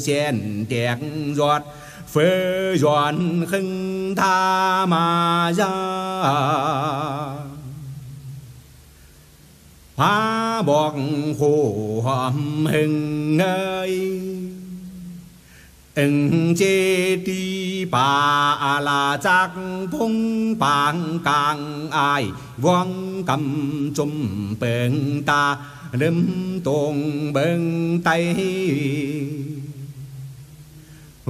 sen đẹp giọt phê giòn khinh tha mà ra phá bọt khổ hòm hình ơi ứng chê đi bà là chắc phung bàng càng ai vong cầm chung bền ta lâm tồn bên tay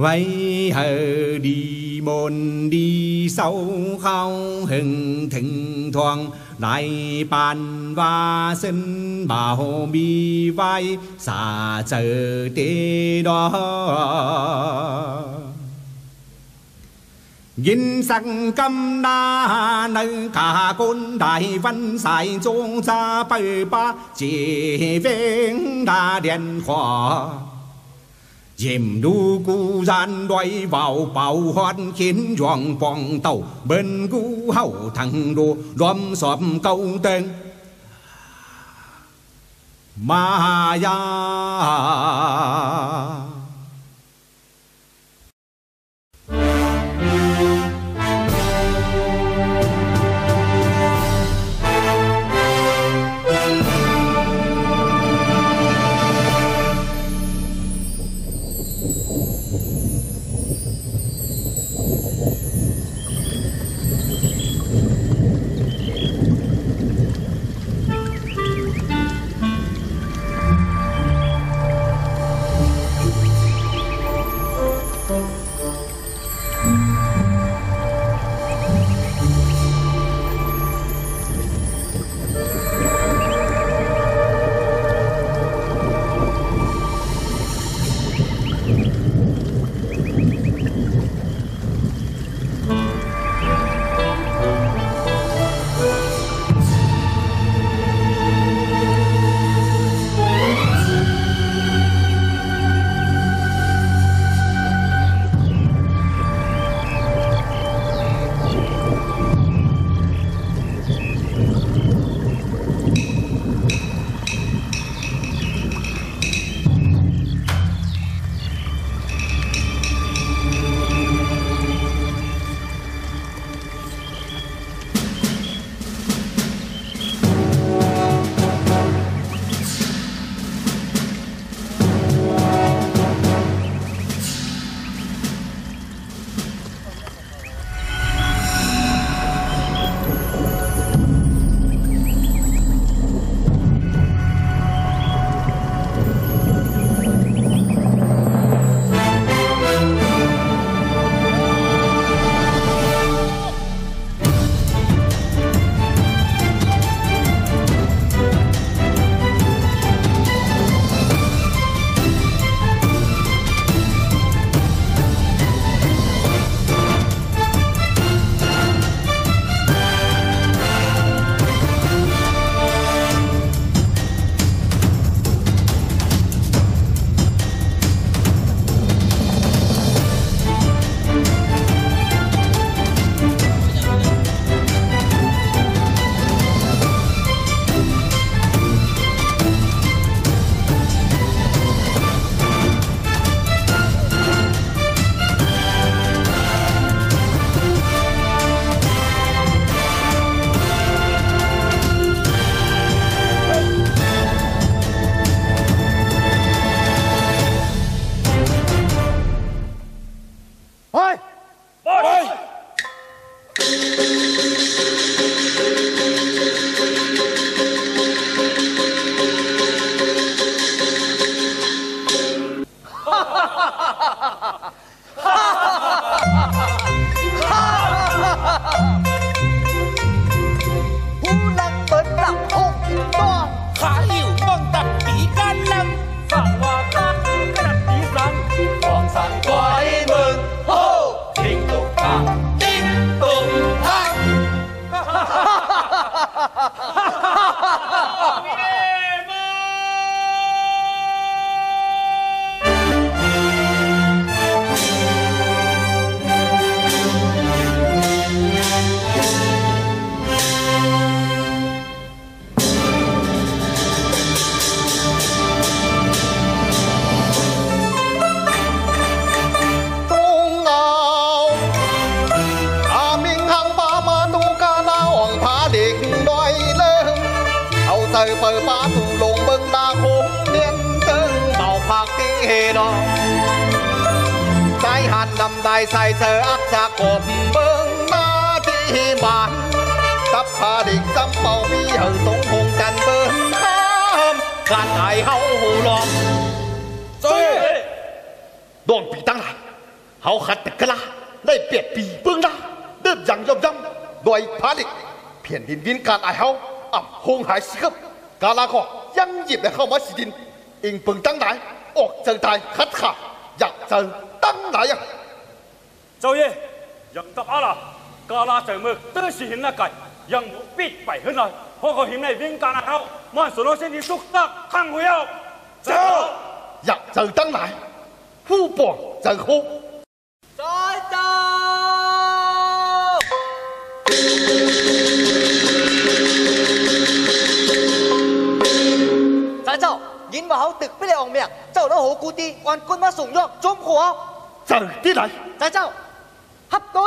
vây hờ đi bồn đi sâu khao hừng thỉnh thoảng lại bàn và sinh bảo bi vai xa chờ tế đó Yin sang cam đa nâng cả côn đại văn xài chung xa bờ ba chỉ vĩnh đa điện hòa Dìm đu cu gian đoay vào bảo hoan khiến dọn phong tàu Bên cu hậu thằng đô đom xóm câu tên Ma ya 阿拉可样样的号码是金，应本当来，哦，正待哈哈，要准当来呀。赵月，要到阿拉，阿拉在没得实现的改，要必败很难，我可现在应该来后，满手罗先生的叔叔汤奎哟。走，要准当来，互帮互护。天话好得不了命，走到河谷地，按棍马送药，中火。走啲嚟，再走，合隊。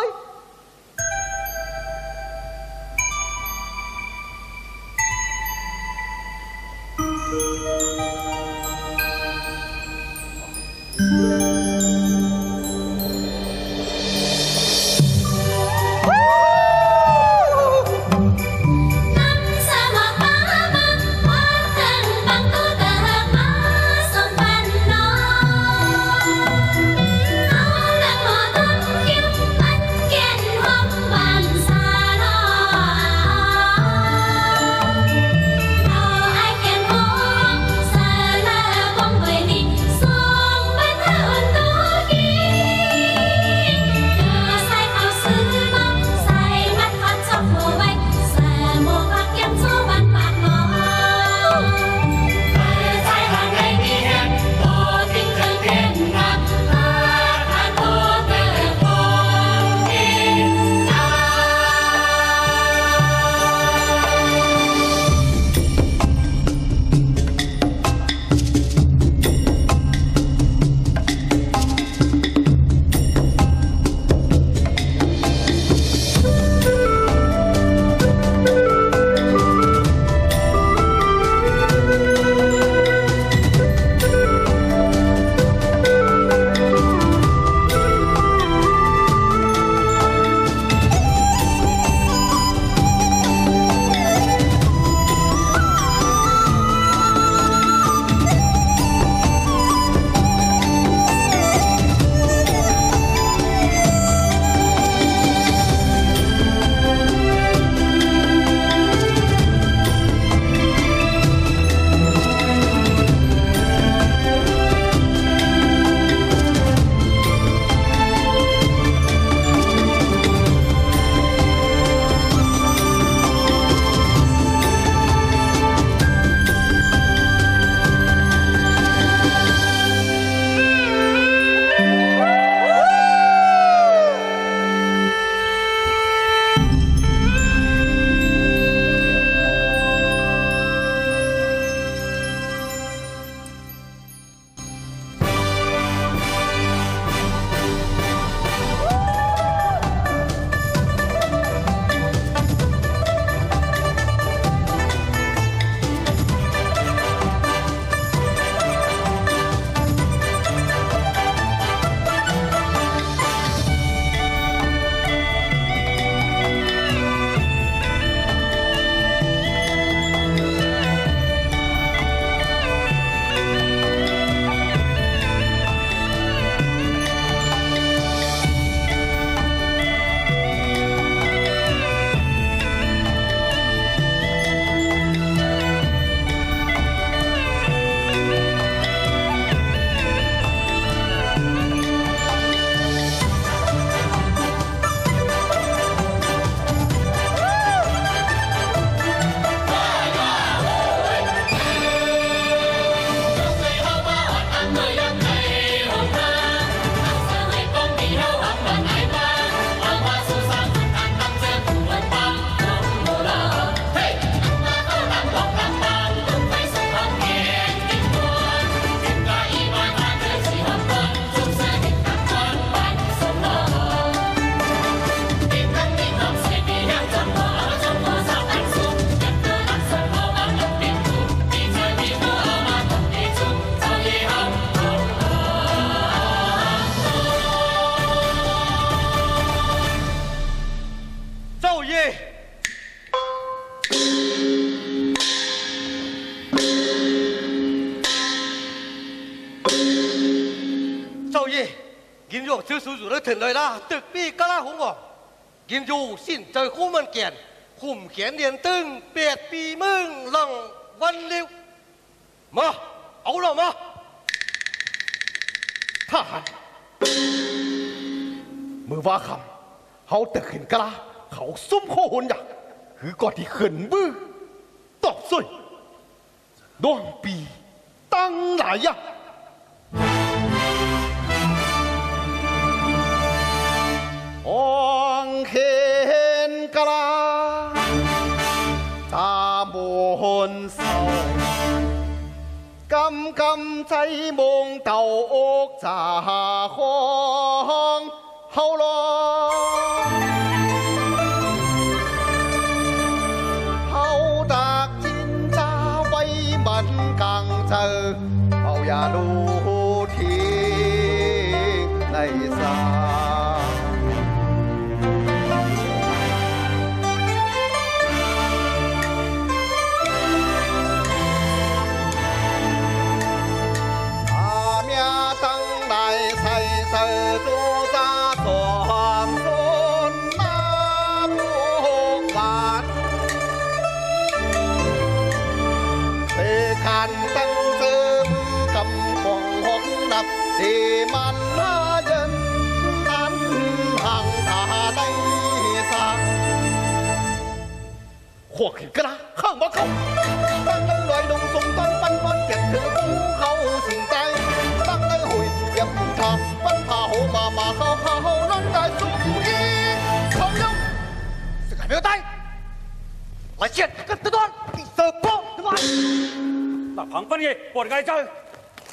อยู่แล้ถึงเลยล่ะ ตึกปีกะลาหงอกกินอยู่สิ้นใจคู่มันเกียนคุ่มเขียนเดียนตึงเปียดปีมึงลังวันเ้ยวมา เอาเรามาทหารมือว่าคำเขาตึกขึ้นกล้าเขาซุ่มข้อหุนอยากหือก่อนที่ขึ้นบื้อตอบซุยดวงปีตั้งหลายอย่าง黄天干，大闷烧，金金制木头，炸荒后浪，好大金渣威猛更住，冇牙路。火克啦，好马靠！当个来龙送端翻翻，见他虎口紧在。当个会两虎叉翻爬虎妈妈，好乱在树荫。好样，现没有带，来见个这段，第四步。老庞翻的我来这，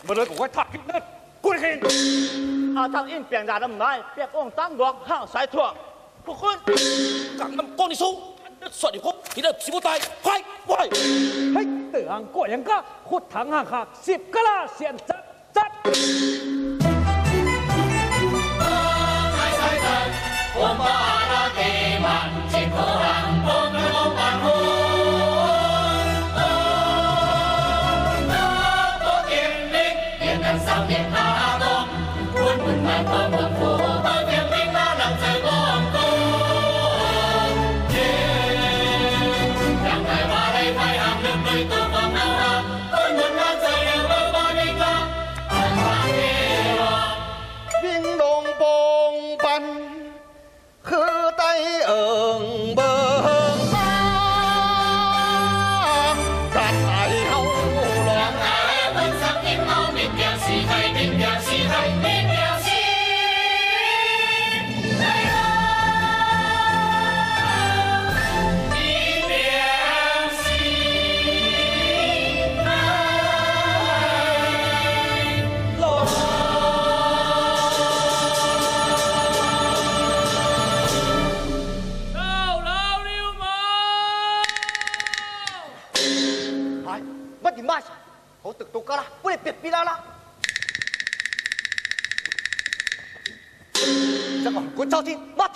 门楼古街踏金子，古力阿汤因变大龙来，变公三段，好耍闯，不你输。说你破，你你屁股大，快快嘿！当过两个苦糖啊哈，十个啦现扎扎。开开灯，嗡巴拉地曼吉古朗，嗡嗡嗡嗡嗡。阿波切灵，夜半三更也哈忙，滚滚来帮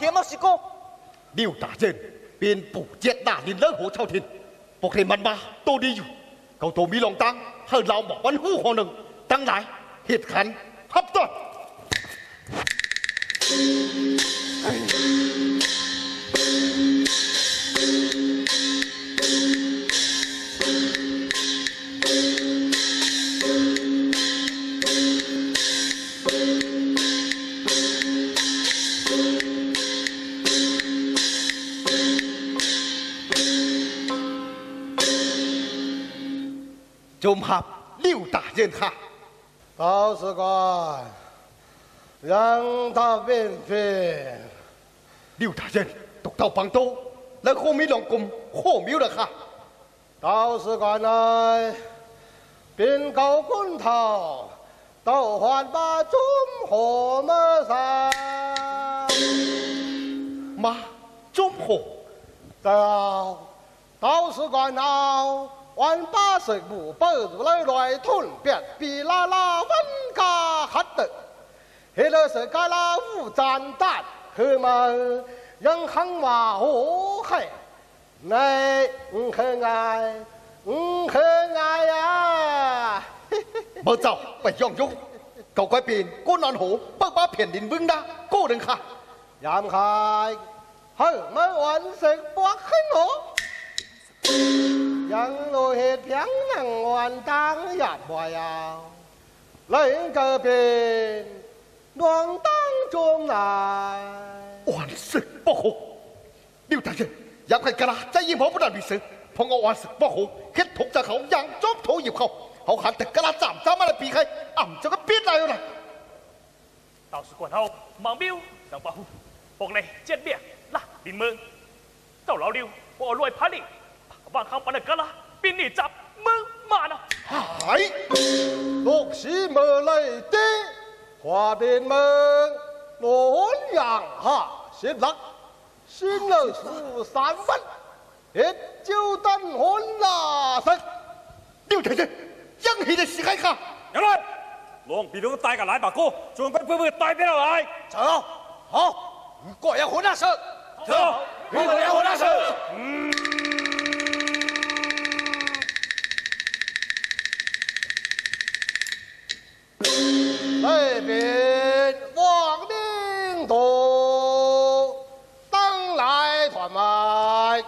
爹妈是个刘大人，便不接那年老火朝天，不可慢慢多理由，搞多米浪当和老毛官虎可能，当然血汗合作。融合六大人哈。老师官让他变肥，六大人独到半刀，来可没两公，可没有哈。道士官来，变高滚头，都还把中和没上，妈，中和到道士官到。万把石木包如来来屯边，比拉拉分家合得。黑老是嘎拉五盏灯，可么？人很话哦嘿，奈唔合爱，唔合爱呀！莫走，不英雄！搞怪片，过龙河，不把片林稳了，过人看。让 开，好，我么万石不黑罗！杨罗谢两能乱党也莫要，来个兵乱当中来。万岁不好，刘大人，杨魁跟他再也摸不到女神，碰我万事不好，他屠在后，杨总头一哭，好喊着跟他站站，满了避开，俺们这个别来了。到时过后，孟彪、保护，步雷、见面，拉、你们赵老六、我来拍你。万豪万的高楼，兵立在了。嗨，落雪没来的花边门，洛阳哈雪藏，新郎出三门，一就登红纱衫。刘天星，杨虎的膝盖下。杨来，龙皮龙带个来吧哥，穿白布布带兵来。走，好，过来呀红纱走，过要呀红纱嗯。北边王定国，等来团灭。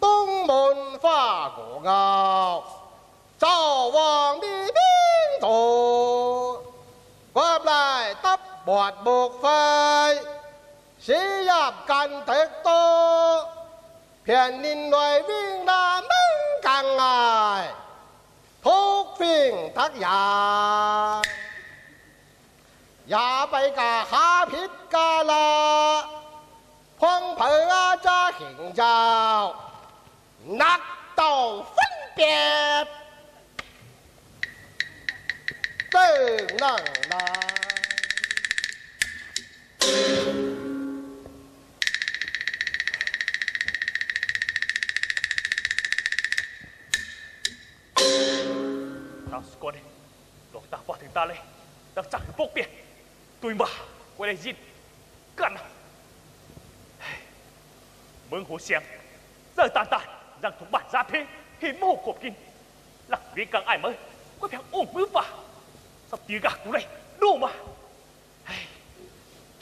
东门花果凹，赵王兵。博步飞，事业更迭多，骗人来威难能干啊，托病得药也白干，哈皮干了，荒废阿家情操，难道分别不能了？Tao con này, lột ta qua thằng ta lên, tao chẳng bốc biệt, tôi mà, quay đây giết, cắn nào. Mừng hồ xem, giờ tàn tàn, rằng thuộc bản ra thế, thì mô cột kinh. Lạc viên càng ai mới, có thể ủng mưu vào, sắp tí gạc cũng đây, đồ mà. เ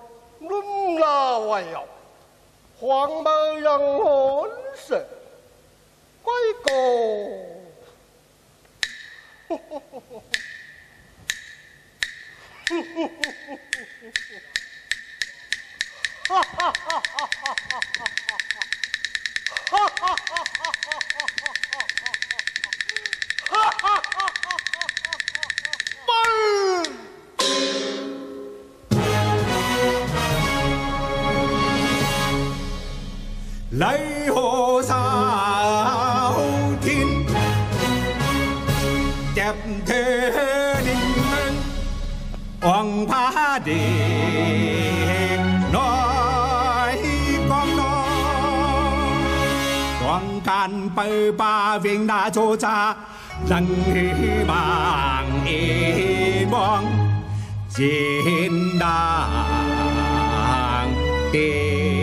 抡啦！我要黄毛杨汉生，哈哈哈哈哈哈哈哈！哈哈！哈哈！哈哈！哈哈！哈哈！哈哈！hồ sao thiên đẹp thế đình ngân hoàng phá điện nói con đó toàn can bờ ba viên đa cho cha lần hy vọng hy vọng chiến đàng tiền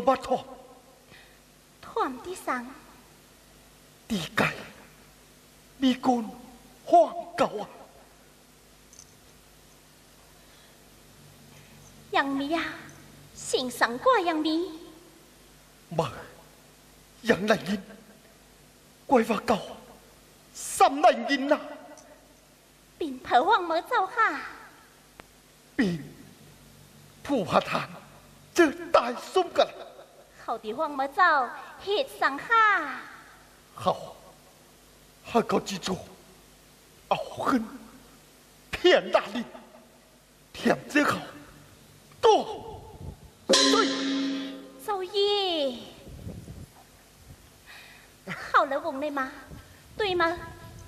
马妥，妥地上。地盖，咪个慌搞啊！杨米呀，新桑瓜杨米。不，杨兰英，乖乖搞，三乃金呐。并盼望么糟哈？并，不怕谈。这大松过好的，黄马甲，听上卡。好，他高记住，咬根铁大力，天铁好，多对。少爷，好了，公的吗？对吗？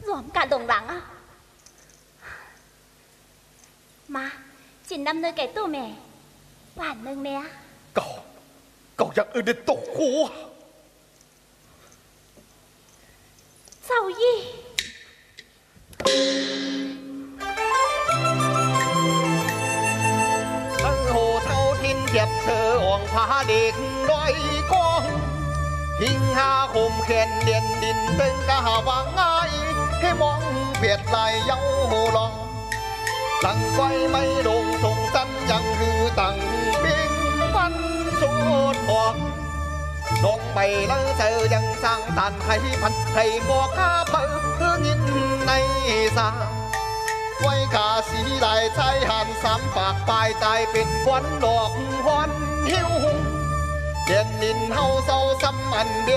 软甲动狼啊！妈，进来拿给杜梅。 왔는데야. cậu cậu giặc ưu định tổ khu Sao gì? thân hồ thâu thiên hiệp thơ hoàng phá địch đôi con hình hà khom khen điện đình tên cả vàng ai cái mong lại dấu hồ 能歸咪路重新人如鄧邊分所學農迷能受人生但係問題我家不認你生歸家史大妻恨三百拜大便滾落漢囂千年後受心問病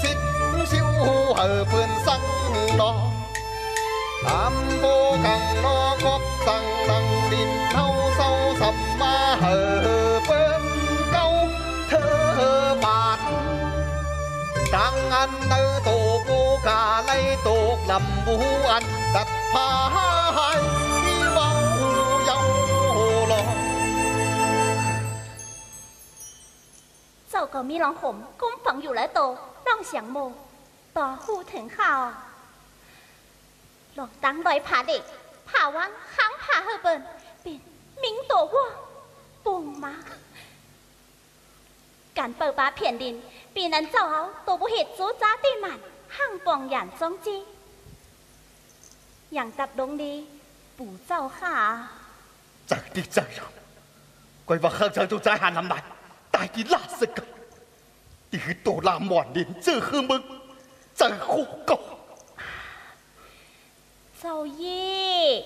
舌消後半生落南无刚落脚，等等林涛走，什么河奔高，河板。当安那土屋盖来，土梁屋安，搭花海糟糕，米郎婶，公房有俩多，当想摸，打呼听下。落当来拍你，拍完还拍后本，便明躲窝，蹦马。敢部把骗人，别人走后都不去组织的满，还放眼中机，杨咱龙的不走哈。在地在有，规划黑场都在喊他们，带你拉丝个，你多拉满人，这黑门真好搞。少爷，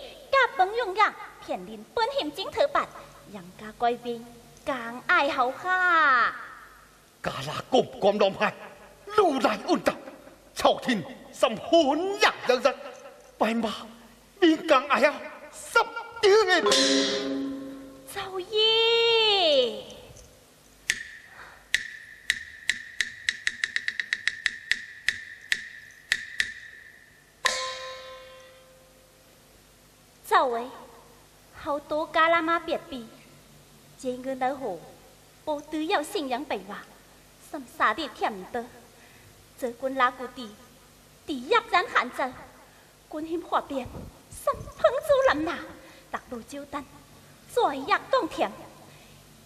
敢不用样？偏林本隐精舌板，杨家贵宾敢爱好哈？家老狗，狗闹派，鲁班暗道，朝廷丧魂呀样样，白马兵敢爱呀，死丢人。少爷。赵伟，好多伽拉玛变皮，借个老虎抱都要信仰白瓦，三傻子舔得，这滚拉古蒂，抵枪人喊着，滚心化变，三喷出人呐，大路就等，左一枪洞杨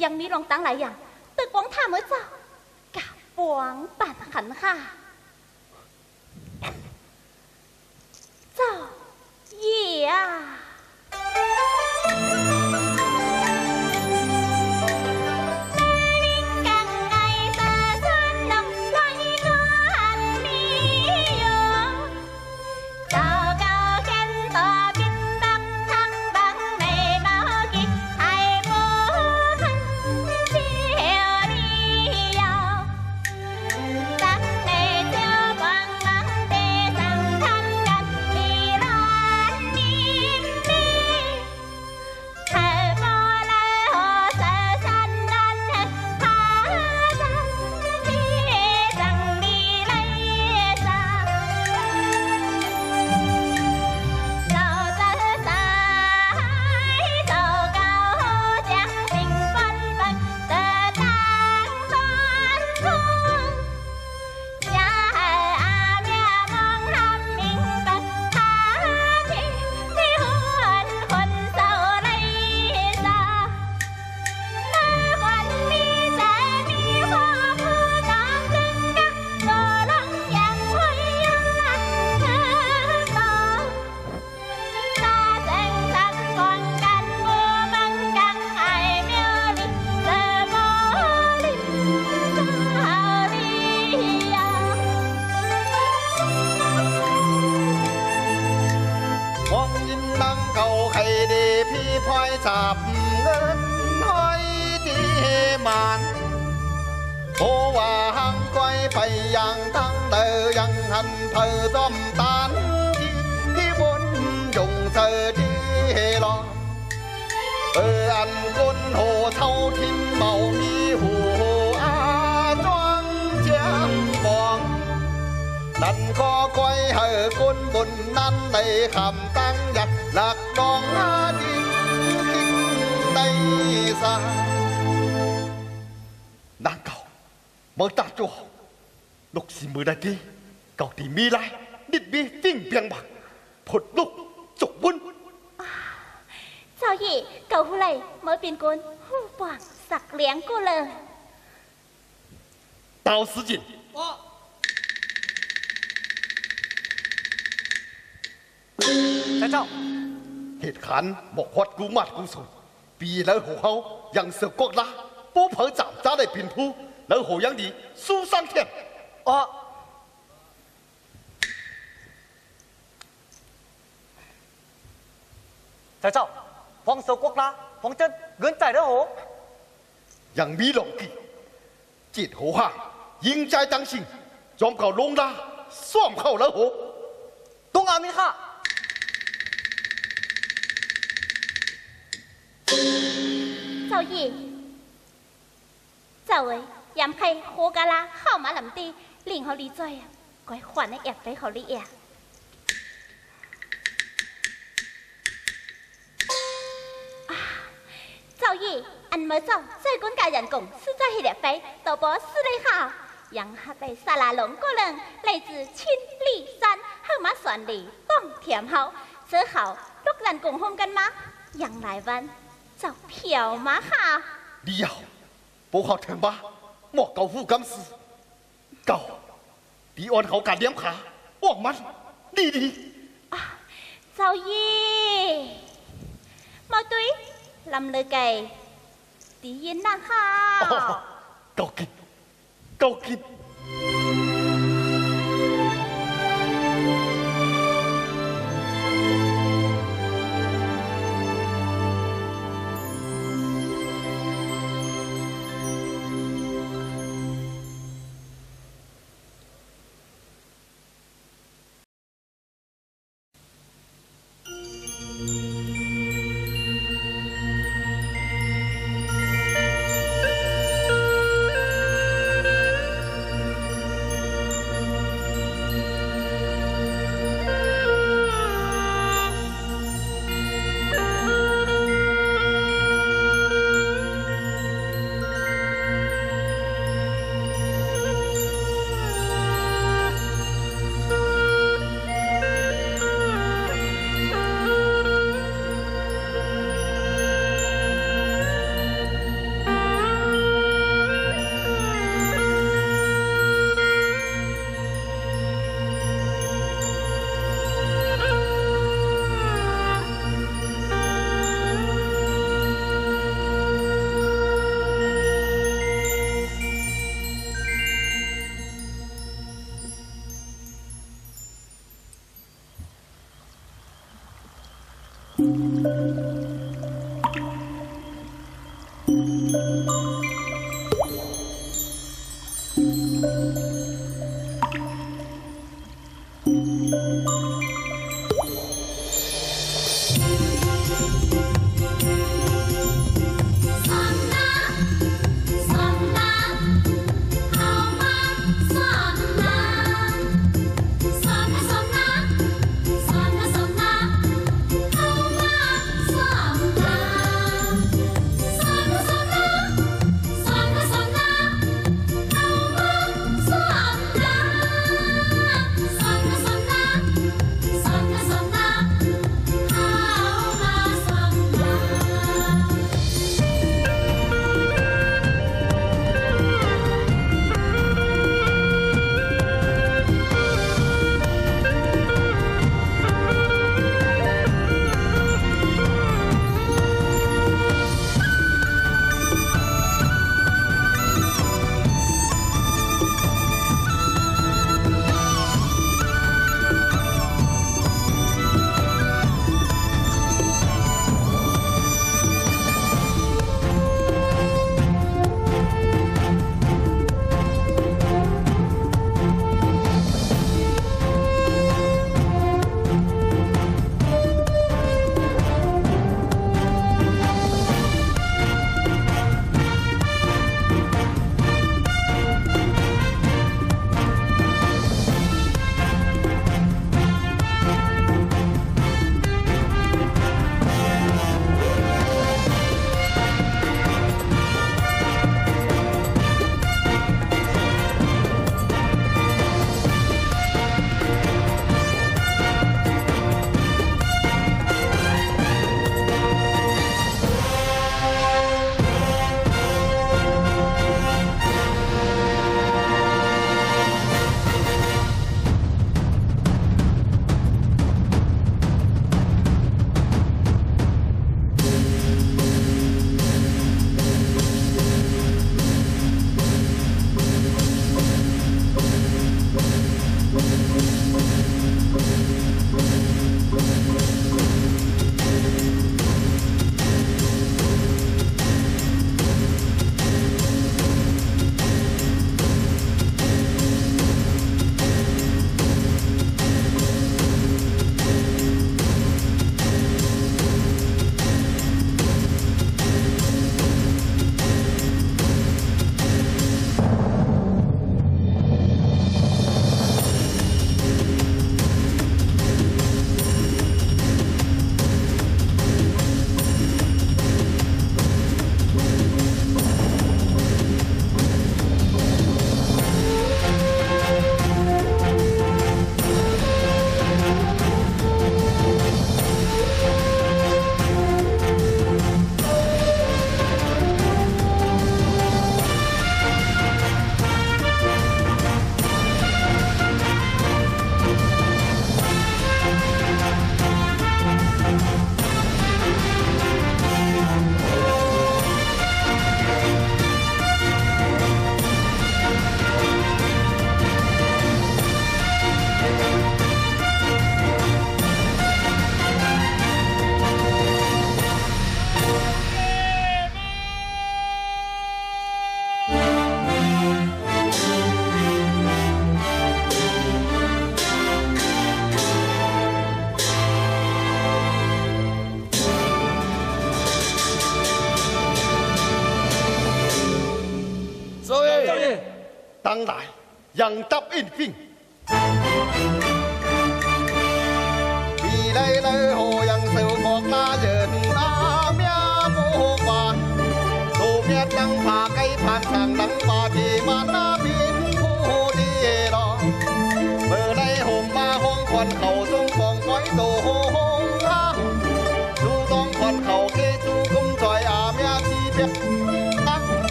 还米龙当来呀，得光他们走，甲王板很哈。赵 爷啊！Thank you. 到时间，在这， เหตุการณ์บอกฮอดกูมัดกูสุดปีแล้วหัวเขายังเสือกกละปูเผอจับจ้าได้ปินผู้แล้วหัวยังดีสู้สร้างเทียน 哦，在这，黄手国啦，黄真，人在的好。 ยังมีหลงกี 应该当心，做好农拉，做好人东阿家好，赵爷，赵爷，杨开何干啦？号码那么低，令好你在呀？该换的也飞好李呀？啊，赵爷，俺没走，水管人工，是在许里飞，都不是你好？杨家的三拉龙国人，来自青泥山，号码选的东天好，只好六人共红干吗？杨来湾找票吗？好，你要不好听吧？莫搞乌干斯，搞，你按好脚掂脚，我们你你。赵姨，毛对，咱们这界第一那好。Donc,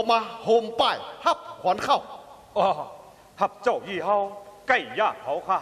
ออกมาโฮมป้ายฮับขวัญเข้าอ๋อฮับเจ้ายี่เฮาไก่้ยากเขาค่ะ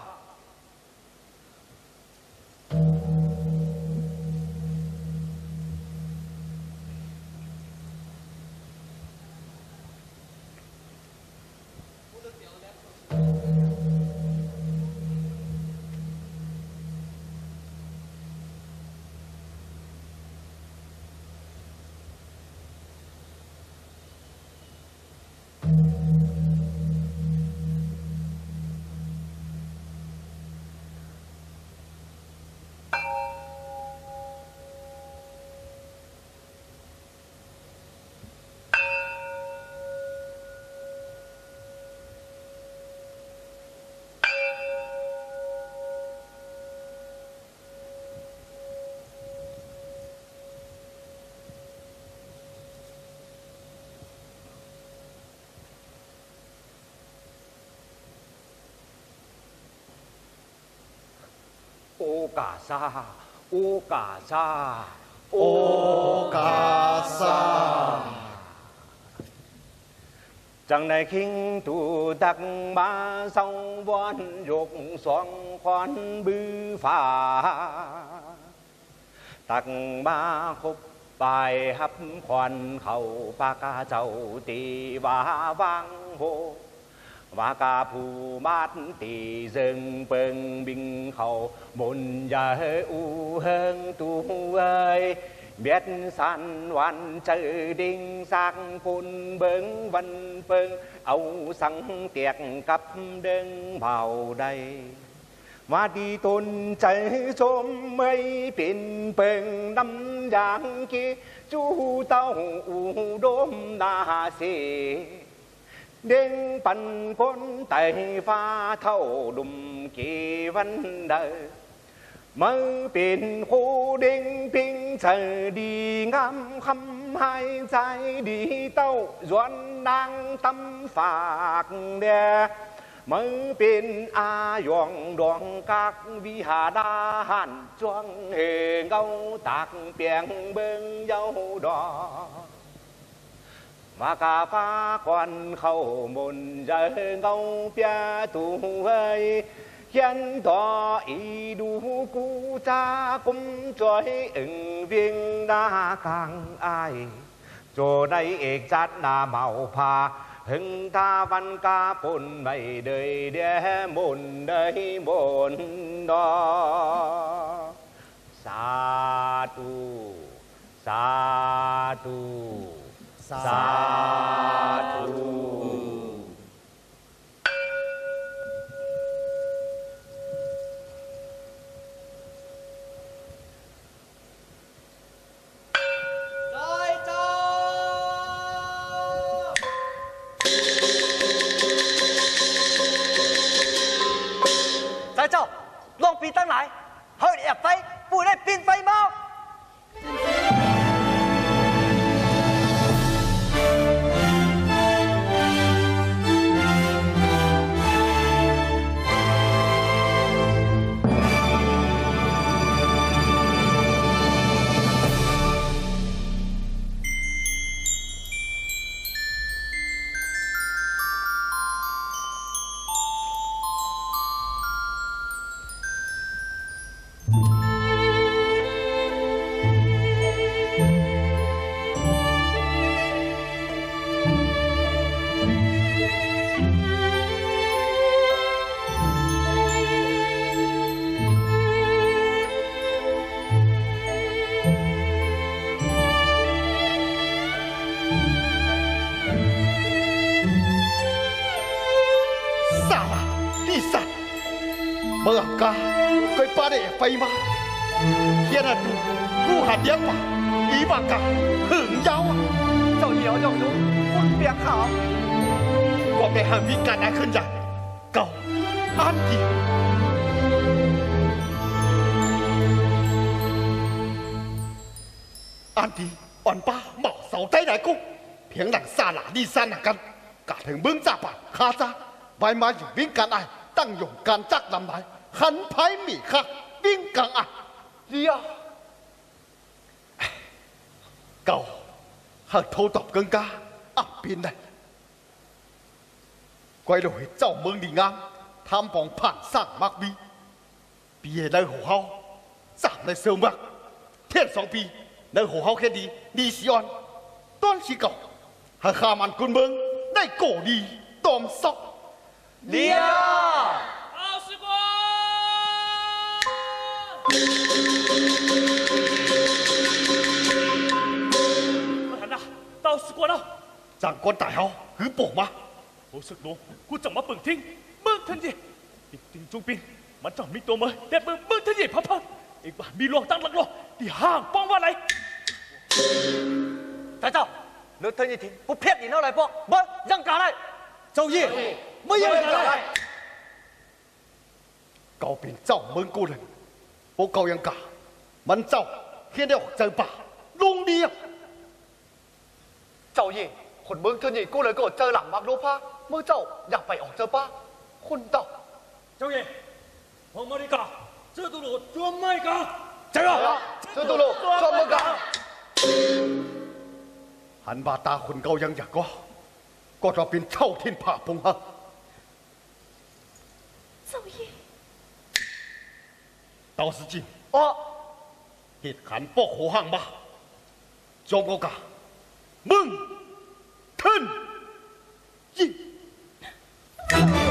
cả sa ô cả sa ô cả sa chẳng này khinh thủ đặc ba song vón dục xoong khoan bư phà đặc ba khúc bài hấp khoan khẩu ba ca chầu tỳ và vang hồ và cả phù mát tỷ dân bần bình hậu môn gia u hương tu ơi biết san hoàn chữ đinh sang phun bướng vân phương âu sáng tiệc cấp đơn vào đây mà đi tôn cháy chôm mây biển bền năm giang kia chú tàu u đốm na xì đến phần con tay pha thâu đùm kỳ văn đời mơ tiền khô đinh tinh sở đi ngắm khăm hai trái đi tàu doan đang tâm phạc đè mơ tiền a doan đoàn các vi hà đa hàn choang hề ngâu tạc biển bên dâu đỏ มากาฟ้าควันเข้ามนจะเงาเปียตัวเอยยันต่ออีดูกูจากุมจอยอึงวิ่งนาคังไอโจนในเอกจัดนาเมาพาหึงตาวันกาปุ่นไม่เดยเดี๋ยวมุนได้บนดอสาธุสาธุ再走！再走！龙皮登来，好点飞，不点变飞猫。 빛깔난 흔적 cầu an gì an thì oan ba mỏ sáu tay đại cung phiến đằng xa lạ đi xa nàng căn cả thằng bướng ra bản khá ra vài mai dùng viên can ai tăng dùng can chắc làm lại hắn phái mỹ khác viên can ai gì à cầu hờ thâu tập cơn ca ở bên này 怪力赵孟令安，贪帮叛上马威，业来学号，降来兽马，天上兵来虎号，何你离乡，断翅狗，还看满坤兵，来寇你当扫，离啊！道士观。我喊呐，了。号，鬼婆吗？我说罗，我怎么本听门听见？顶顶中兵，มันจะมีตัวมือเด็ดมือมือที่ใหญ่พับพับอีกว่ามีหลวงตั้งหลักหลวงที่ห่างป้องว่าไร 大赵，你听一听，不骗你那来不？不，让赶来。周义，没有人来。 cầu biển cháu mừng cô lần bố cầu yang cả mình cháu khiến đeo trời bà luôn đi à เจ้าเย่คนเมืองเธอนี่กูเลยก็เจอหลังมัก โลภาเมื่อเจ้าอยากไปออกเจอป้าคุณเจ้า 周爷，我们的嘎，这都罗专卖嘎，这个 เจอตุลุชอบเมืองกัน hắn bà ta khôn cầu yang giặc có có cho biển thâu thiên phả phùng hăng 周爷， tao是chính 哦， heệt hắn bọc hồ hàng mà cho ngô cả mừng thân gì Go!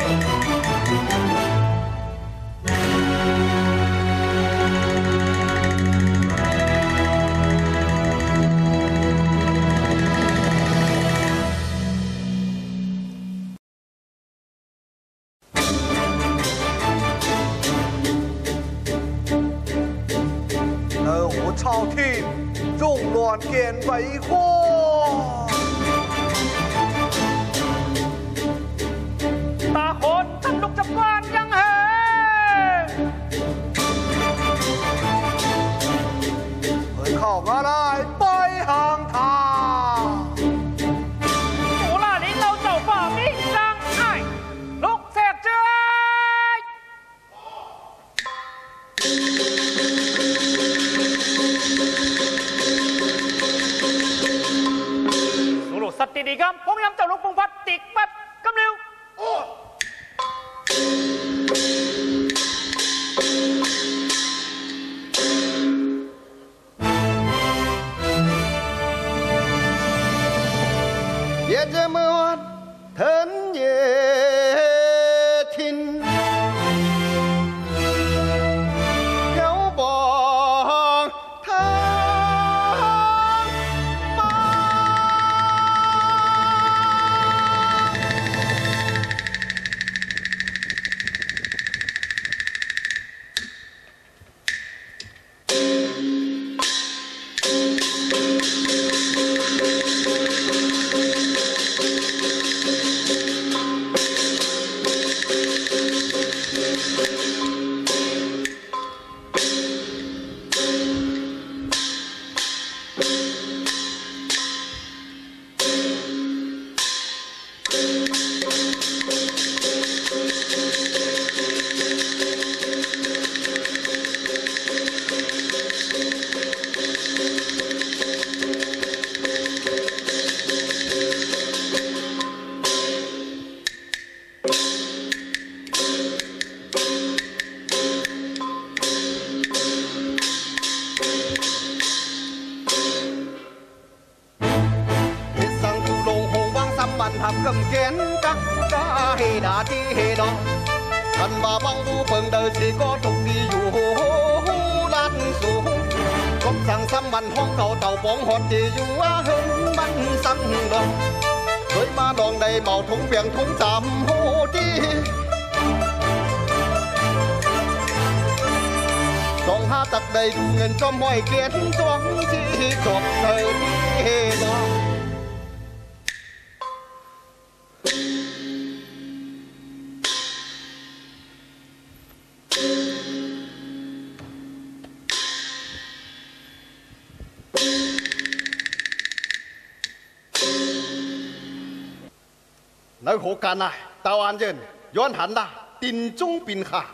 活干呐！台湾人约翰呐，丁中平哈，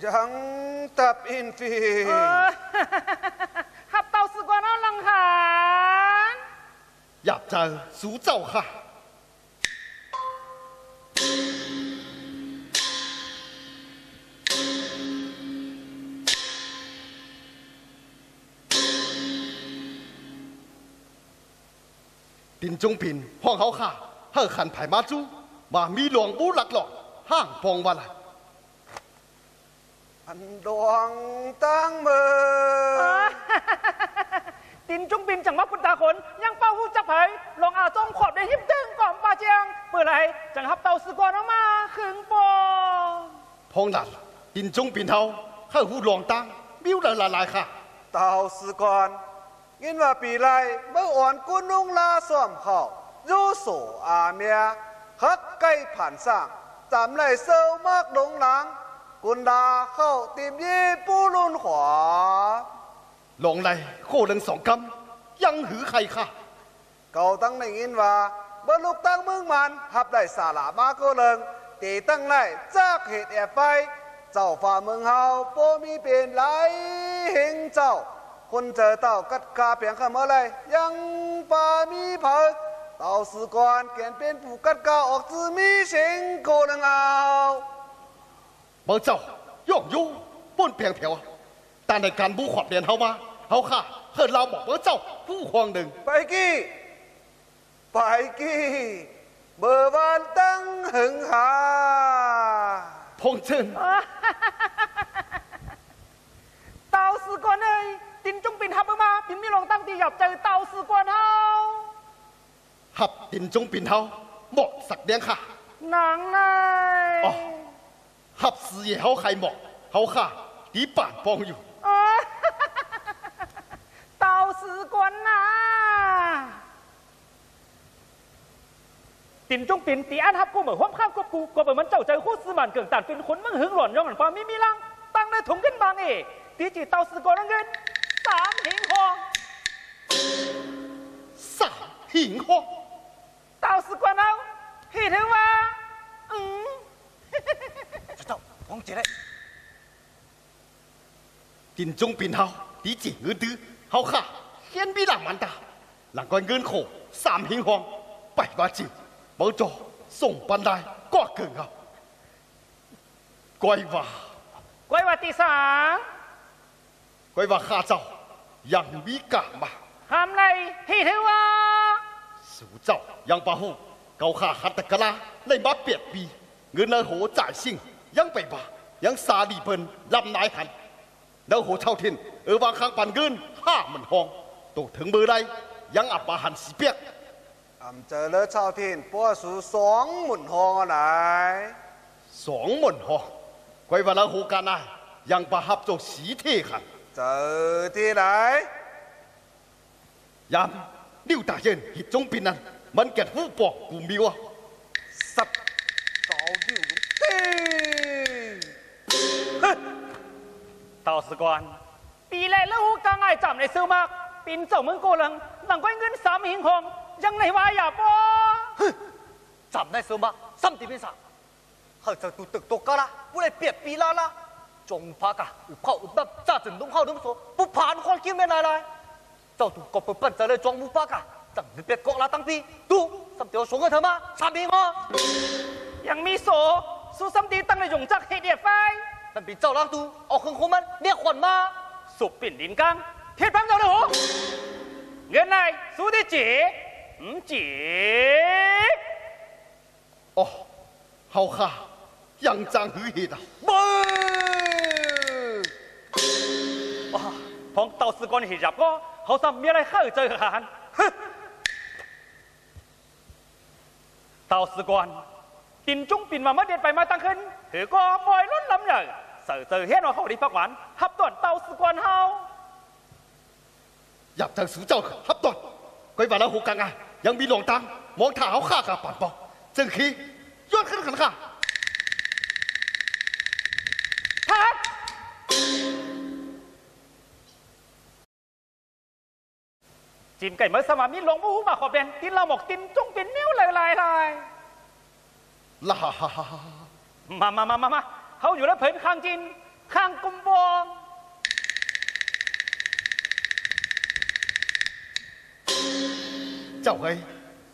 杨达英，哈哈哈哈哈，合道士关了冷汗，杨真苏兆汉，丁中平黄厚哈，好汉排马祖。ว่ามีหลวงปู่หลักหลอกห้างพองวันละอันดวงตั้งเมือตินจุ้งบินจังมักคุณตาขนยังเป้าหูจักไผลองอาจงขอบได้หิบตึงก่อนป่าเจียงเปื่อไรจังฮับเตาสกอนออกมาขึงปองพองหลันตินจุ้งบินเทาข้าหูหลวงตั้ง บิ้วหลายหลายค่ะเตาสกอนยินว่าปีไรเมื่ออ่อนกุนุ่งลาส้อมเขายูโสอาเมีย黑盖盘上，咱们手握龙南，滚打好的也不论话。龙来，可能上根，养鱼害他。高当那银瓦，不落当门板，合得下喇叭哥伦。地当来扎起也飞，造化门后波米边来行走。混着道各家变看么来，养把米盆。老师官偏偏不个高，只咪迷个人能班长，悠悠，不偏不偏啊！但奈干部换变好吗？好哈，和老某班走，不换人。拜基，拜基，莫玩登狠哈。彭真。ยู่ เอ้ย เตาสกวนนะตินจุงปินตีอันฮับกูเหมือนห้วมข้ามกบกูก็เหมือนมันเจ้าใจคู่ซื้อมันเกิงตันเป็นคนมึงหึงหล่อนย่องหันฟ้ามีมีลัง ตั้งได้ถุงขึ้นบางเอตีจีเตาสกวนเงินสามหิงหอง สามหิงห้อง 听吗？嗯，嘿嘿嘿嘿嘿嘿。知道，王杰嘞。顶中顶好，底贱恶毒，好吓，先比烂万达，难怪人口三平方，八八九，包桌送板凳，过更啊。乖娃，乖娃第三，乖娃下灶，杨米干嘛？喊来，听吗？苏杨八虎。ิ่งยังไปบ比，ายังสา白ีเพิ่นลำนายหัน Nó hồ thao thiên, ở vang khang bàn gơn, ha mình hong. Tổ thứng mơ đây, ยังอับปาหันสีเปียกอำเจอเลอชาทินปัวสูสองหมุนหองอะไรสองหมุนหองไอยวันละหูกันนะยังประหับจกสีเทขันเจอที่ไหนยามนิ้วตาเย็นหิดจงปินนั้นมันเกิดหูปอกกูมีวะสับต่อดิวเต้ต่อสกอนปีแรกแล้วหูกตางไงจำในซื้อมากปินเส่งมึงโกลังหลังก้อยเงินสามหิงหงยังไหนวะอย่าบ่จำในซื้อมากซ้ำตีเป็นสามเฮ้ยจะดูตึกตัวก็ละผู้ใดเปียกปีละละจงพักอะอุปเข้าอุบแบบจ้าจึงต้องเข้าต้องโซ่ปุ๊บผ่านคนคิดไม่ได้เลยเจ้าตูกกบเปิดปั้ลจะเลยจงผู้พักอะ当分别各拉当地，都怎么说给他吗？啥名么？杨秘书，苏桑蒂当了容将黑的飞，但比赵拉都，奥恒河们裂款吗？说变连江，铁板走的火，原来苏的姐，嗯姐。哦，好哈，杨章如意的。哇，从道士官的事业过，好像没来好招韩。งมันเรียกขวัญมา สุปิ่นดินกังเทศพังเจ้าเลยโหเงินนายสู้ได้จีอืมจี อ๋อเฮาค่ะ ยังจางหือหิดอ่ะ เบ้อพองเตาสกวนเห็นจับก็เขาซ้ำมีอะไรข้าเจอขานฮึเตาสกวนปินจุ้งปินมาเมื่อเด็ดไปมาตั้งขึ้นเถือก็ปล่อยล้นลำใหญ่ 受就显我好你不完，合断斗士官后。入就数州恰断，佢话啦好夹啊，ยังมีหลวงตังมองทางเขาฆ่ากับปั่นปอจึงขี้ยอดขึ้นขันค่ะ จิมไก่เมื่อสมามิหลงมูหูมาขอเป็นตินเราหมกตินจุ้งเป็นนิ้วลายลายลายลามามามามามาเขาอยู่แล้วเผินข้างจินข้างกุมบองเจ้าเอ้ย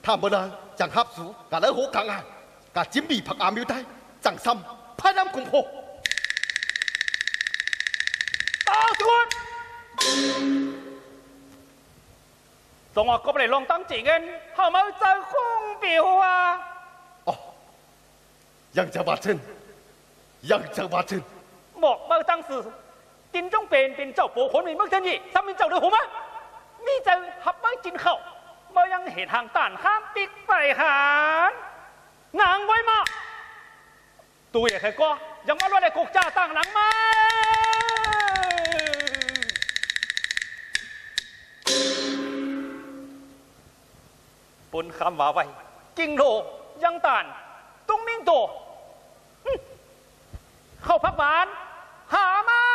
ถ้าเมื่อไรจังฮับสูกะเลิกหูกังอ่ะกะจิมบีผักอามิวได้ จังซ้ำพายน้ำกุมโพตอสุดอหัวมั้ยมีเจอหับไม่จินเข้าเมื่อยังเหตุทางต้านข้ามปิกไปหารนางไว้มาตัวใหญ่แค่ก็ยังมาว่าได้กกจ้าตั้งหลัง ปนคำว่าไว้กิ่งโลยังตานตุ้งมิ่งโตเข้าพักหวาน หามา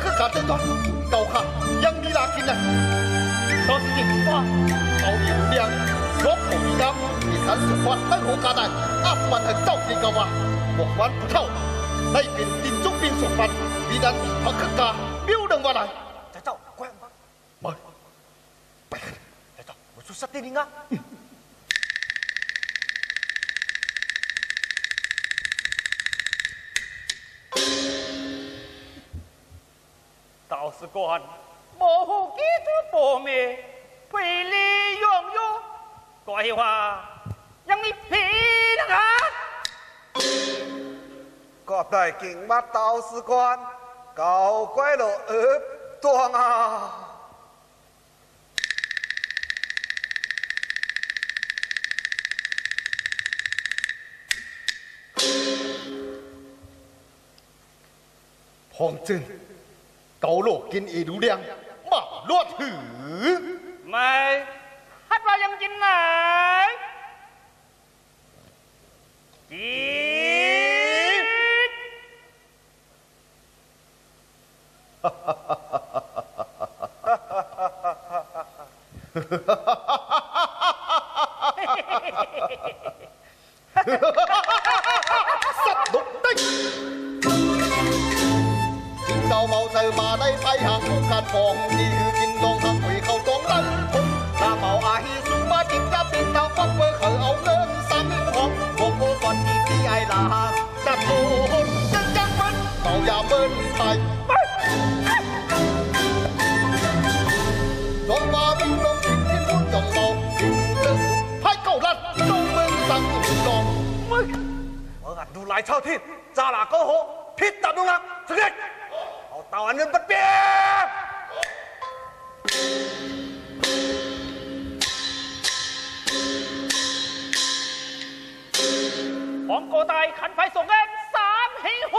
客家村庄，高山仰立拉天呐，稻子金黄，稻米无量，萝卜甘甜，生产模范。那胡家寨，阿婆还是造地高哇，我还不偷。那边丁忠斌送饭，依然比他客家标准过来，再走快点吧，快，快，快，再走，我出十点零啊。是官，模糊基督佛面，背离拥有怪话让你骗啊！各代警马道士官，搞怪了耳朵啊！红军。Cậu lộ kinh ý đú đen Mà lột hử Mày Hát vào dân chính này Chín Sắp đục tích 我干不来朝廷，咋拿家伙？拼得了？兄弟。台湾人不变。黄国泰砍排送恩，三嘿火。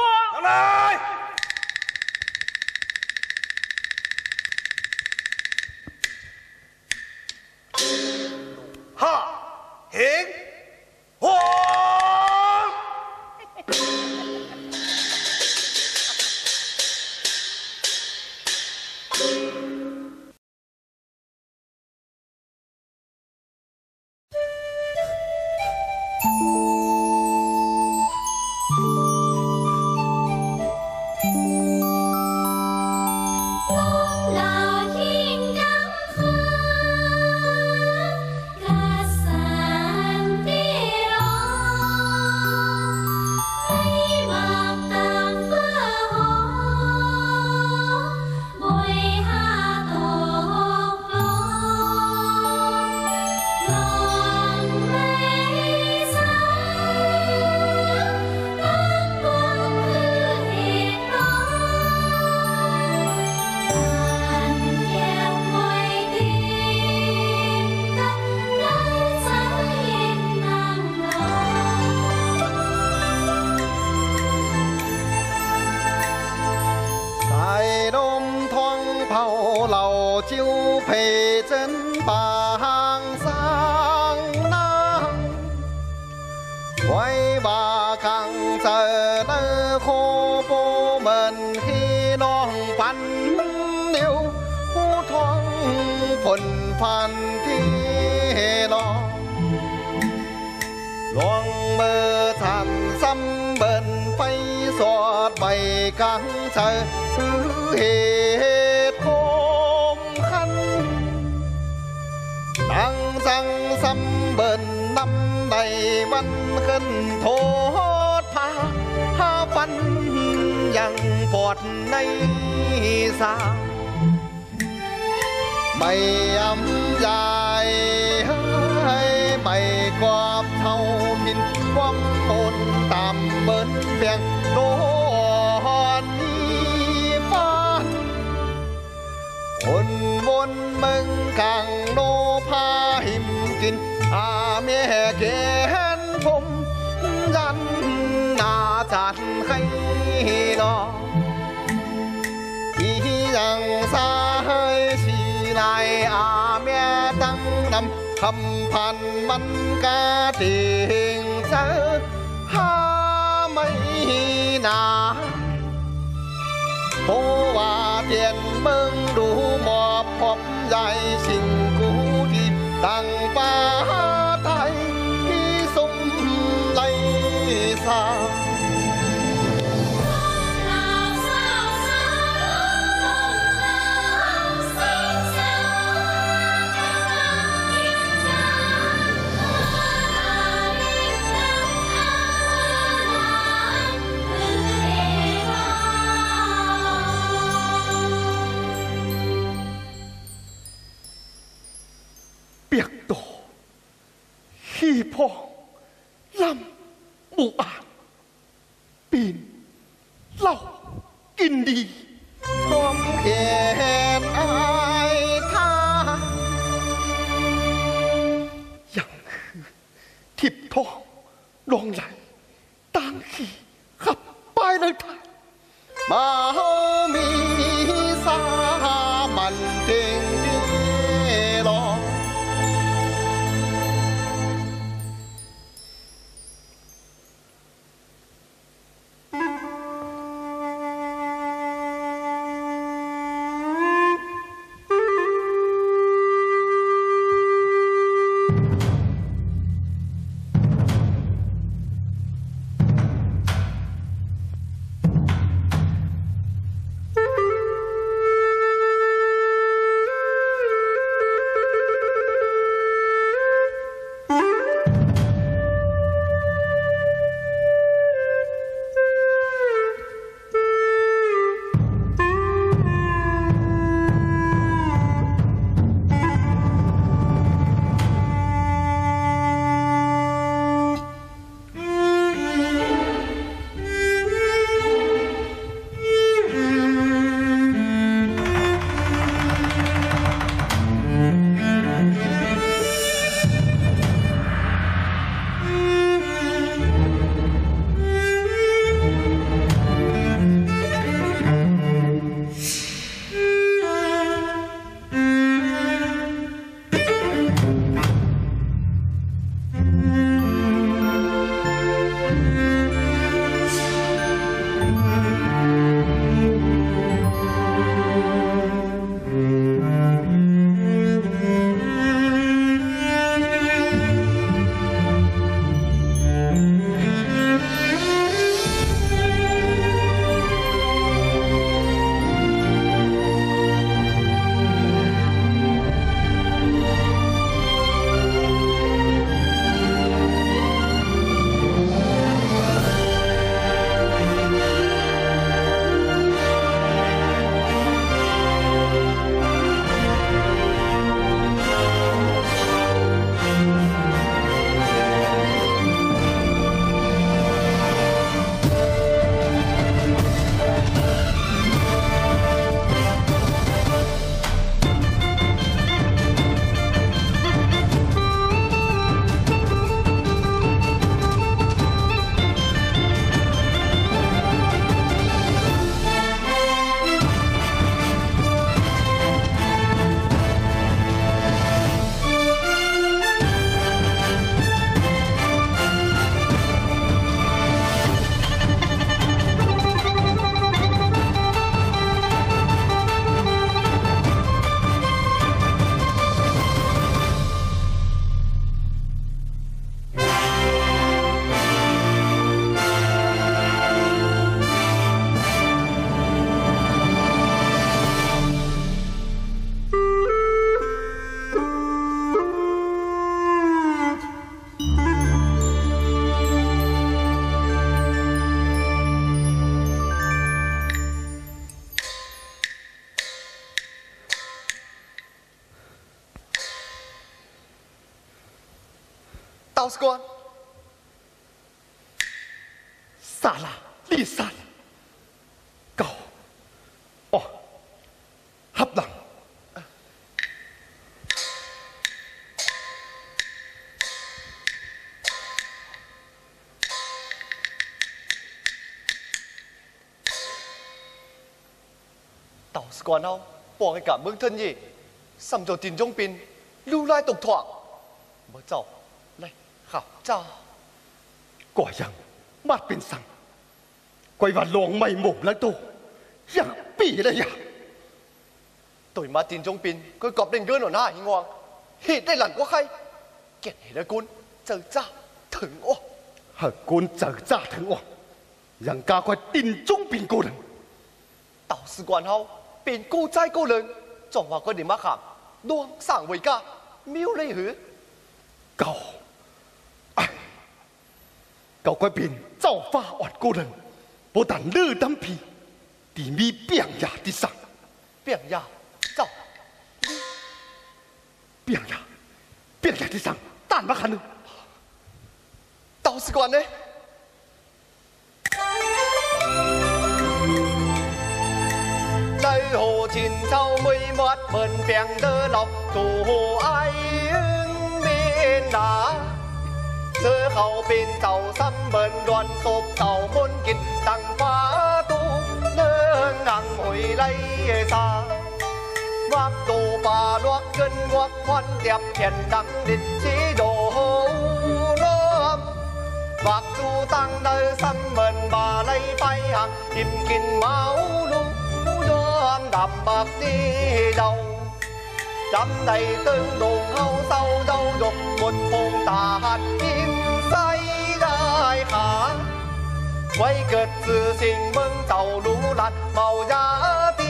quan đâu bỏ cái cảm mương thân gì xăm cho tin trong pin lưu lai tục thoảng mở chào này khảo cha quả rằng mắt bên sẵn quay vào luồng mày mồm lăng tôi rằng bị đây à tôi mát tin trong pin cứ cọp lên gơn ở na hình hoàng hiện đây lặn có khay kẹt hệ là cún chờ cha thử ô hở cún chờ cha thử ô rằng ca coi tin trong pin cô đừng đạo sư quan hậu 变孤斋孤人，造化规定马克，乱上为家，庙里去。史。教，哎，教官兵造化万古人，不但乐当皮，地米变雅的上，变雅造，变雅，变雅的上，大不寒呢？都是怪呢。hồ chín sau mươi mốt bần phèng đơ lọc thủ hồ ai ưng bên đá sơ khẩu bên tàu xăm bần đoàn sộp tàu môn kịt tăng phá tu nơ nặng hồi lấy xa ngoác tù bà loác cân ngoác khoan đẹp thiện đắng địch chỉ đồ hồ mặc bạc tăng đơ xăm bần bà lấy bay hàng tìm kín máu luôn 南国之饶，咱们登楼高，高高入云，万峰塔尖西开下。巍峨之景，朝露染，茂雅的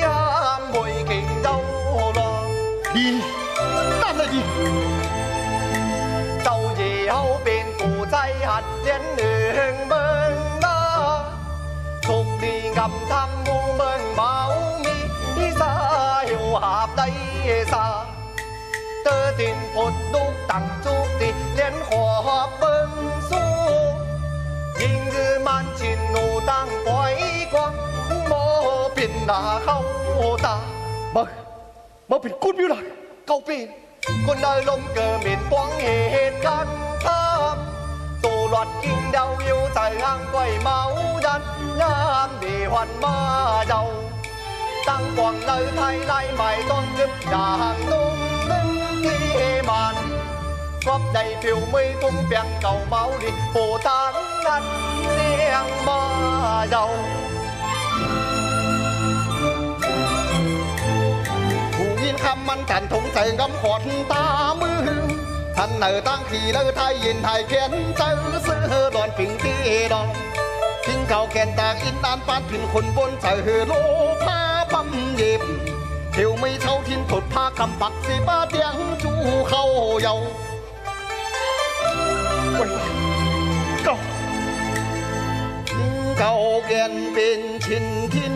呀，美景照落。咦，哪来的？昼夜好不再喊下连们。咱们乌门密，米洒，又喝得沙，这田土都当足的，莲花奔苏。明日满金路当白光，莫变那好大。莫莫变，滚边来，高边，过来弄个面光的干干。luật kinh đau yêu thời hang quẩy máu dân nam vì hoàn ma giàu tăng quảng nơi thay lại mày con giúp trả hàng tung đứng khi màn góp đầy phiêu mi tung bèn cầu máu đi phù tán ngăn riêng ma giàu Hù yên khăm ăn cảnh thủng thầy ngắm hột ta mưa ทยในใหม่ต้องกึบอย่างนุ่มนึงที่มัน góp đầy phiêu mây tung bèn cầu máu đi bồ tát ngăn riêng mà giàu Hù yên khăm ăn cản thống trời ngắm khọt ta mưa Thân nở tăng khi lơ thay yên thay kén chớ sư đoàn phình tì đòn Kinh cầu kèn tạc in an phát phình khôn vốn trời lô pha băm nhịp Thiều mây thâu thiên thột pha cầm bạc xì ba tiếng chú khâu dầu cậu cầu kiên bên chín thiên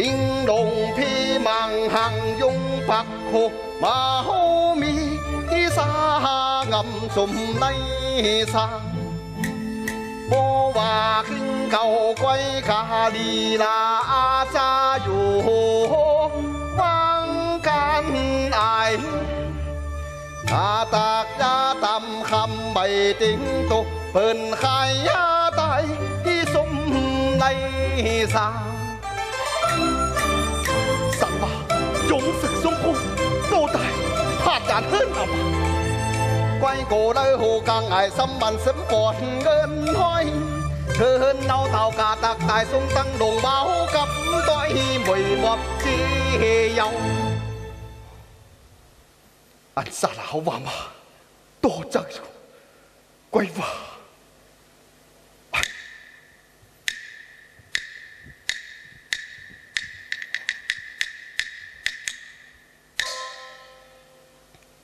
青龙铁马行，拥白虎豹迷山，暗中来杀。我话兴高贵家里啦，阿扎勇万竿崖，他打呀打，砍顶头，分开呀带，暗勇士松空，多大怕咱 hơn nào mà quay cổ đây hồ càng ngày xăm bàn sấm còn ngân hoi thơ hơn đau tàu cả tạc tài sông tăng đồng báo cặp tôi mười một chi hề anh xa là hậu mà mà tổ chẳng quay vào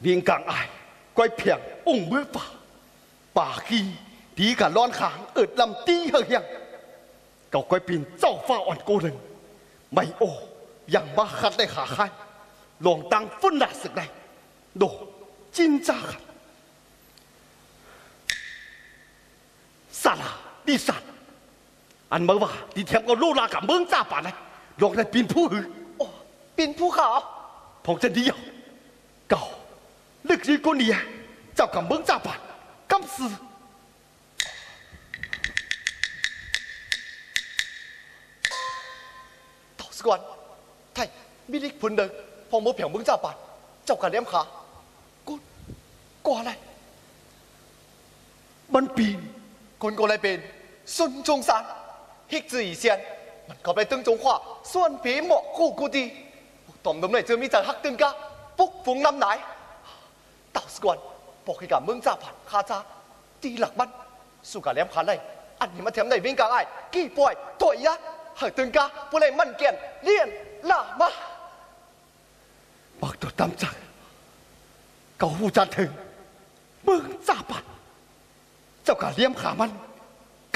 边港爱，快撇乌梅法，爸基底个乱汉，额梁底好样，搞怪拼造化碗个人，卖哦，杨马哈在下海，龙丹分哪时来？喏，扎朝。杀了你啥？俺没忘，你听我罗拉个猛咋板来？落来拼铺鱼。哦，拼铺好。彭真你哟，搞。ra bà cắm sư 道士官，太มี力พุ่นเดินพอมือเพียงมึงจ่าปานเจ้ากระเลี้ยมขากูกว่าอะไร มันปีน คนก็เลยเป็น孙中山ฮิกจืออีเซียนมันก็ไปตึงจงขวาส่วนผีหมอกคู่กูดีตอม ตาสกวนปกิกัเมืองจ้าผัดคาจ้าตีหลักบันสุกาเลี้ยมขาเลยอันนี้มาเทียมในวิ่งกางไอกี่ป่วยตัวยะหายตึงกาปุเลยมันเกียนเลียนลามาบักตัวตั้มจกเกาหูจันถึงเมืองจ้าปัดเจ้ากาเลี้ยมขามัน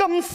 กำส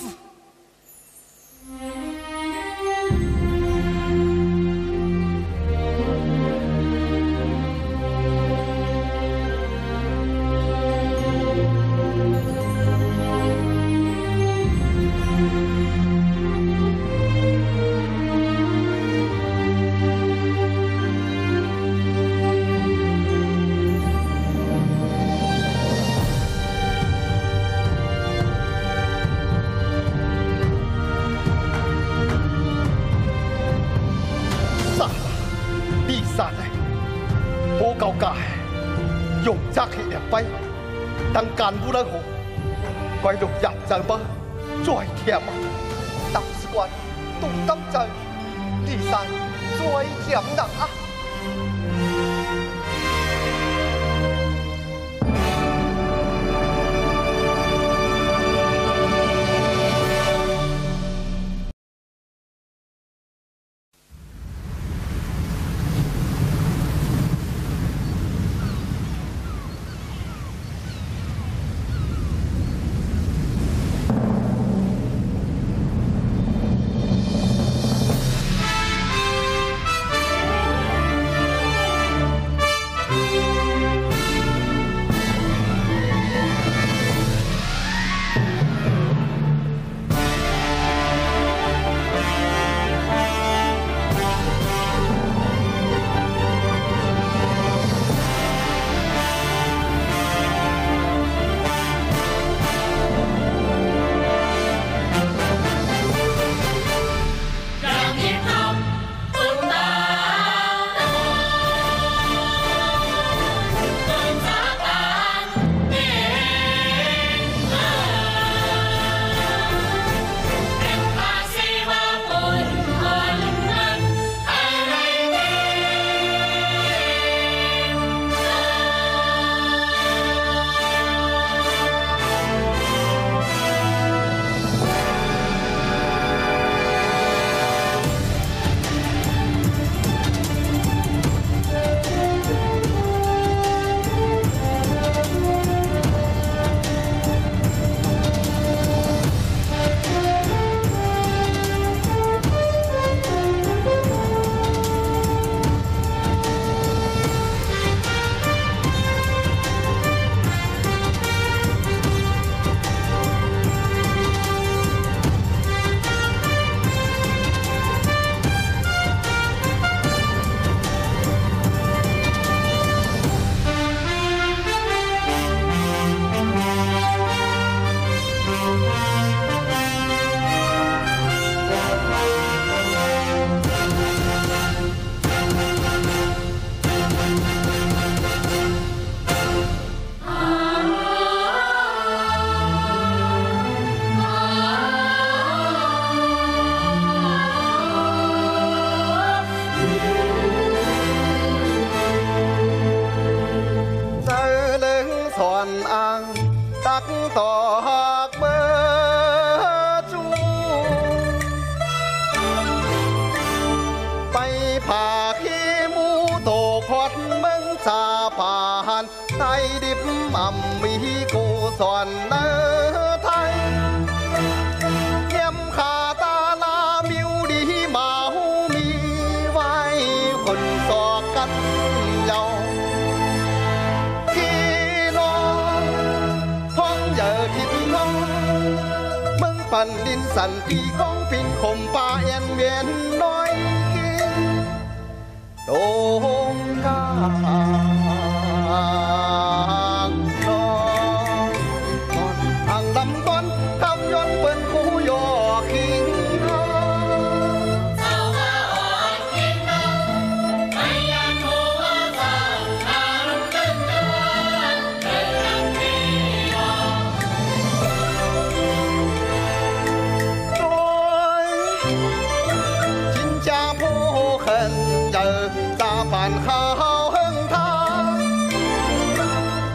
不怕坎坷，坎坷，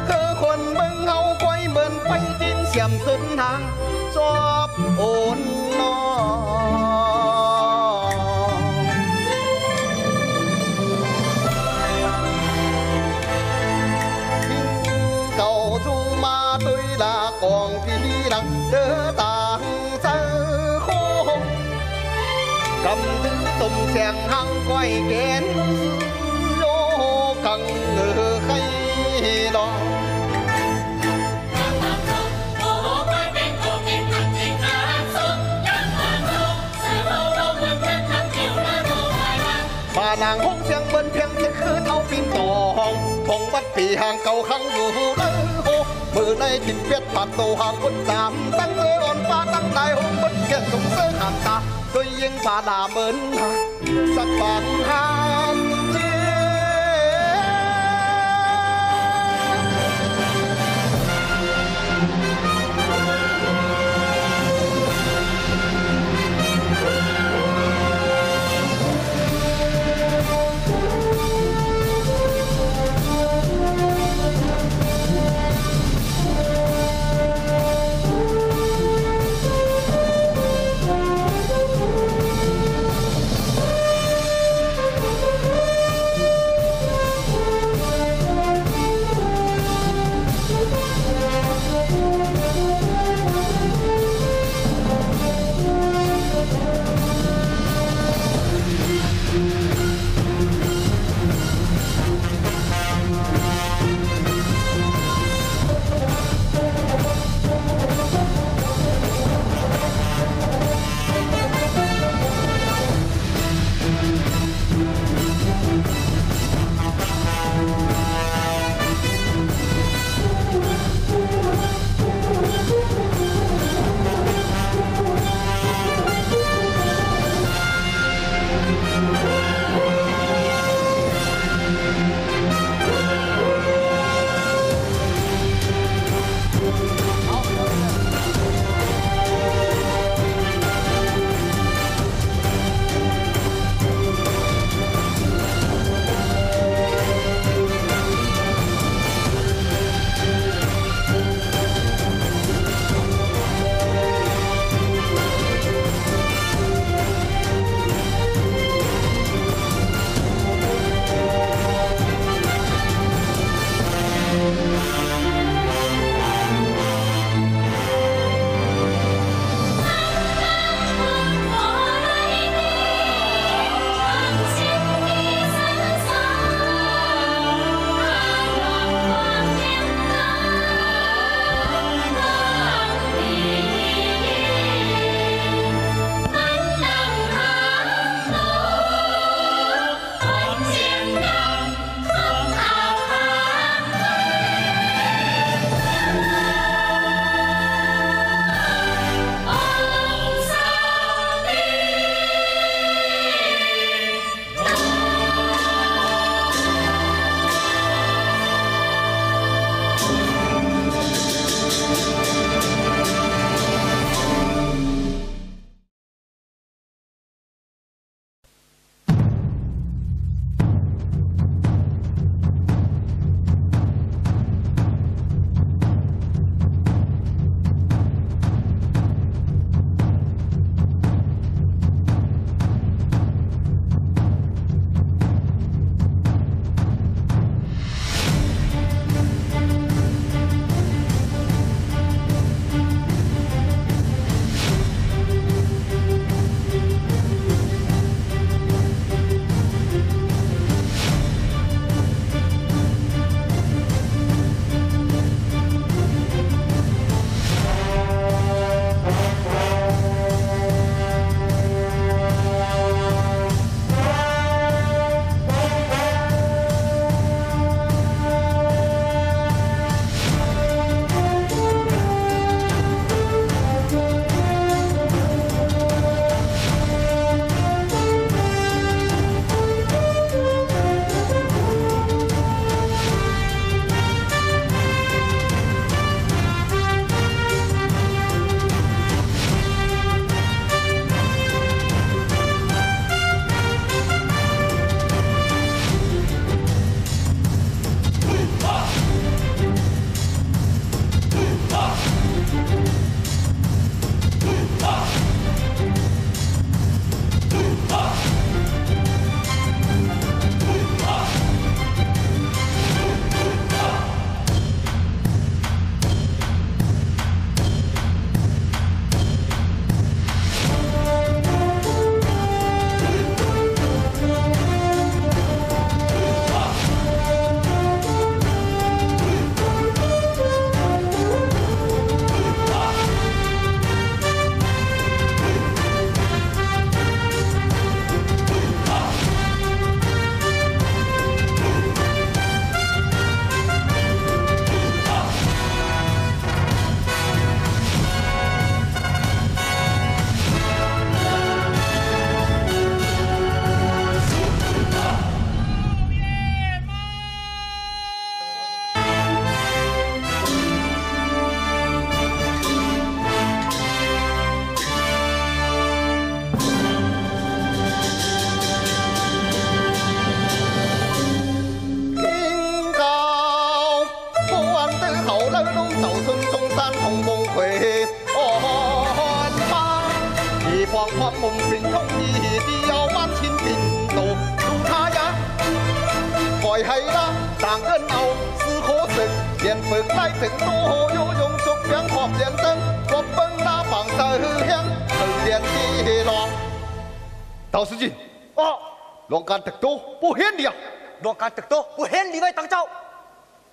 可人不畏困难，再艰险不难。做。cùng xem hăng quay kén lô cần ngừ khay đó bà nàng hôn xem bên phèn chứ khứ thao phim tổ hồng thùng bắt bị hàng cầu khăn dù đấy hô Mưa nay tình biết phạt tổ hàng quân giảm tăng ơi on ba tăng đại hùng bất kể sống sơ hàn ta หางตาโดย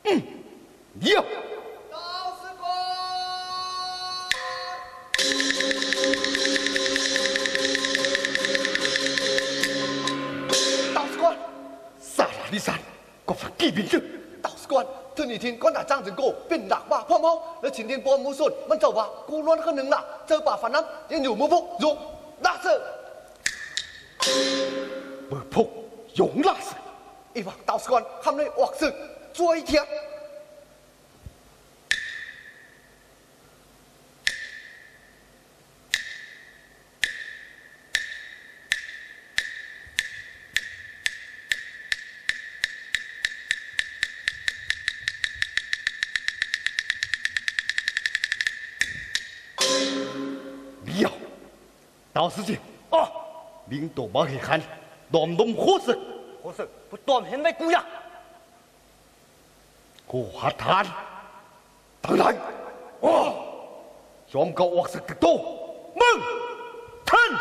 嗯，你呀，道士官，道士官，萨拉利萨，国法既明正，道士官，听你听，官打仗整固，兵打骂破帽，那秦天波无损，万丈吧，孤鸾不能纳，这把饭碗，这牛没福用，大事，不破永大事，依话道士官，看那恶事。坐一天。老司机，哦，领导把你喊，的，多么合适，合不断，炼那姑娘。ผู้หัดทานทั้งหลายโอ้ยอมเกาออกสักตัวมึงท่าน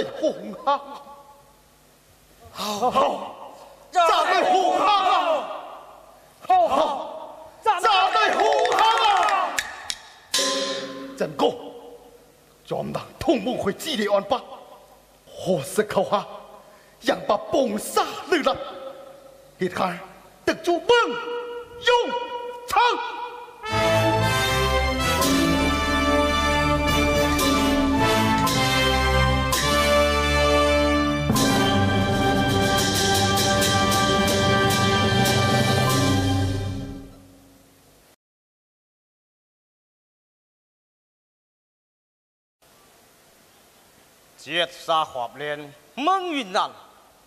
在护航，好好在护航，好好在护航啊！整个庄内通通会激烈安排，火势靠下，要把崩沙了了。你看，得着孟永昌。月沙华莲，梦云南；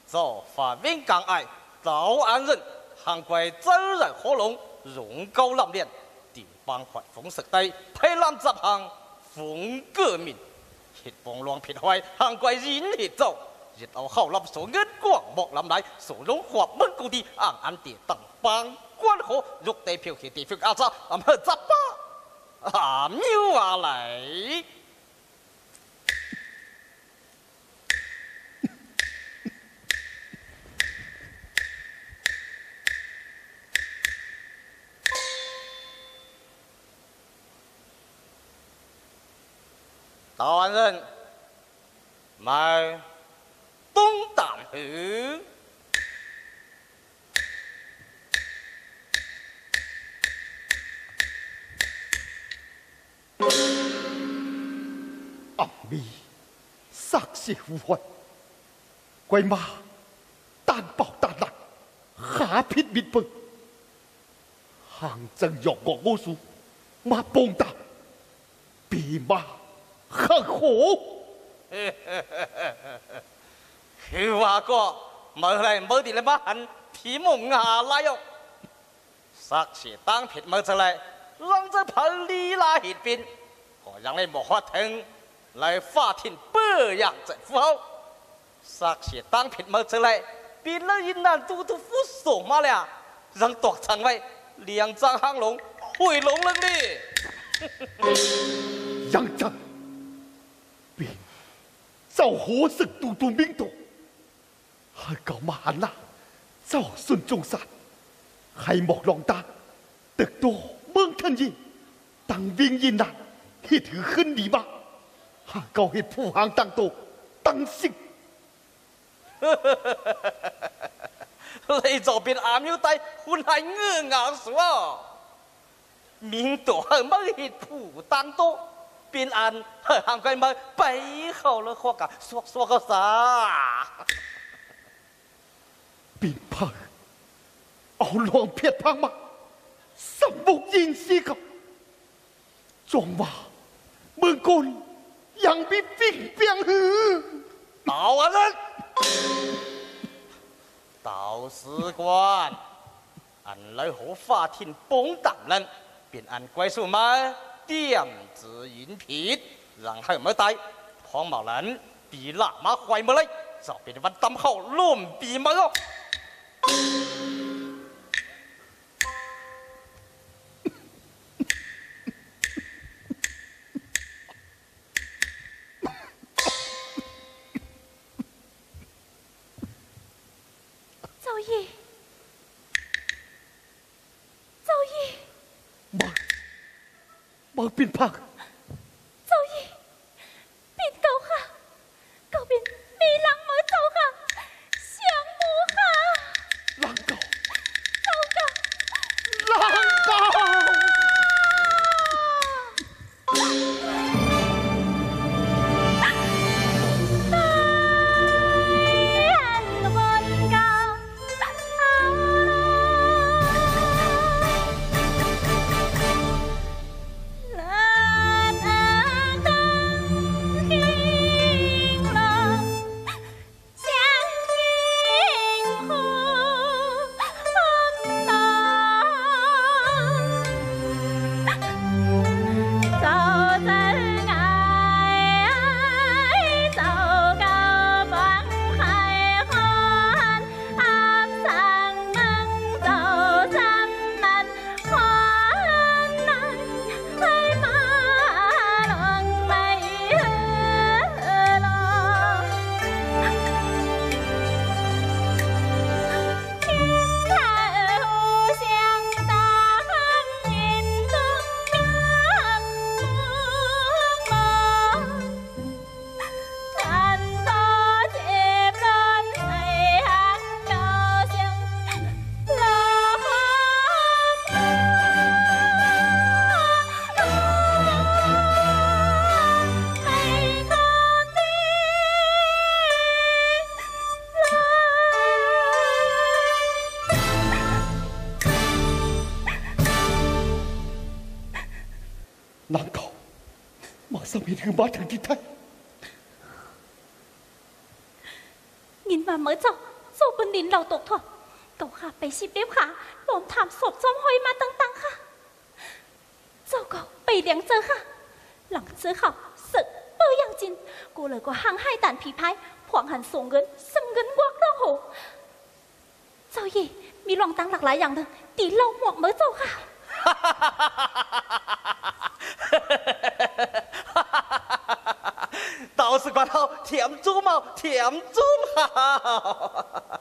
造发闽江爱，早安人。汉怪洲人何龙荣高难念，地方发红石地，排南站行，红革命。一方乱撇坏，汉怪人一走，一道好龙锁恩光莫人来，锁龙画门古地，暗暗地等帮官侯，若得票起地方阿查，阿么查巴，阿喵阿来。大安人，买东大河，阿弥，三无坏，乖妈，担保担恩，下品民兵，行政药国无术，马帮大，别妈。很苦，嘿，黑娃哥，没来没地来把提蒙啊，哪有？啥事当皮没出来，让这彭丽来一边，我让你莫发疼，来法庭白养这富豪。啥事当皮没出来，别让云南都督附手嘛了，让躲城外，杨增汉龙毁龙了你，杨增。造何什都督兵的？还搞嘛啦？造孙中山还莫浪打，得多蒙趁你当兵人呐，一定很利吧？啊，够些浦航当多当心。哈哈哈哈哈哈！你这边阿喵呆，湖南饿阿是哦？民多还莫些浦当多。兵安，汉官们背后了话讲，说说个啥？冰判，俺乱撇他吗？什么隐私个？装吧，蒙古杨兵兵兵去。大人，道士官，俺来和法庭帮大人，兵安官署们。电子饮品，然后没带，黄毛人比那马坏不嘞？这边的玩得好，论比马咯。마땅히기 타. nhìn mà mới chọc, dù bên nín lầu tục thuật. Cậu khả bấy xịp đếp khả, bổn thảm sộp trong hôi ma tăng tăng khả. Dâu cậu bày đáng chơ khả, lặng chơ khảo, sợ bơ yang chín. Cô lời có hàng hai tàn phí phái, khoảng hẳn sổ ngấn, xâm ngấn quắc long hồ. Dâu gì, mi loang tăng lạc lá yang thân, tí lâu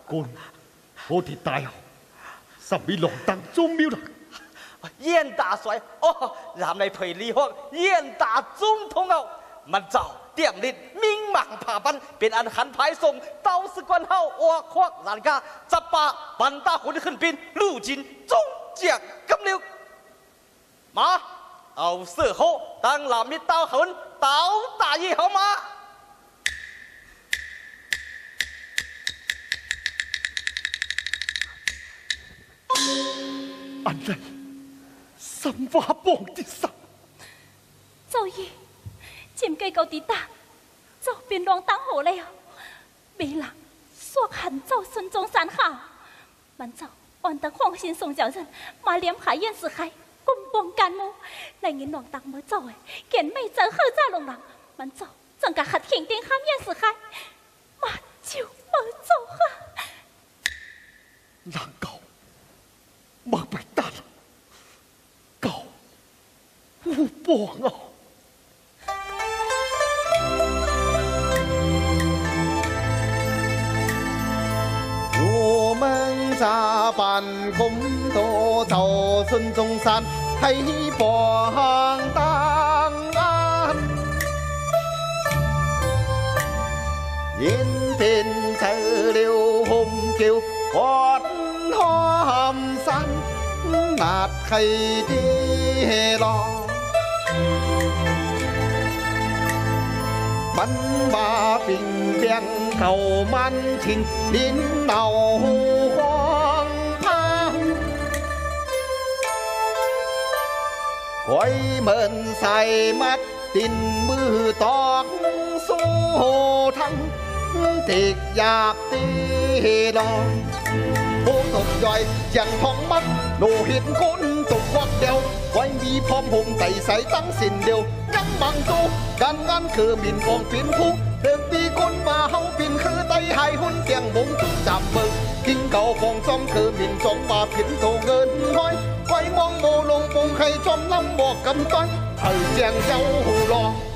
滚！我的大姚，上被乱党中没了。燕大帅，哦，南来陪李贺。燕大总统哦，明早点令明晚爬班，便按行牌送。道士官好，我夸人家。十八万大河的横兵，路今中将金牛马，好说后当南面刀痕，到大也好吗？三花半的三。周姨，今个高地打，赵便当好了。没人，说喊赵孙中山好。慢走，万等黄心送叫人，马连派燕世海，公公干木，来人乱打没招见妹子好抓龙狼。慢走，咱家黑天顶喊燕世凯，马救走哈。让狗，马不。我们咋办共都找孙中山开帮当案，银变成了红酒，官房山，那开的了。ba bình cầu quay say mắt tin mưa toán số hồ thăng thiệt giặc tê lo vô tục dài chẳng thoáng mắt nô hiến côn tục quạt đeo quay mi phong hùng tẩy sái tăng xin đều. 放都延安革命望遍肤，各地军马后边去，大海昏将蒙古咱们，金桥皇庄革命庄啊，平头恩爱，怪梦无龙风还壮，南莫敢叹，二将要落。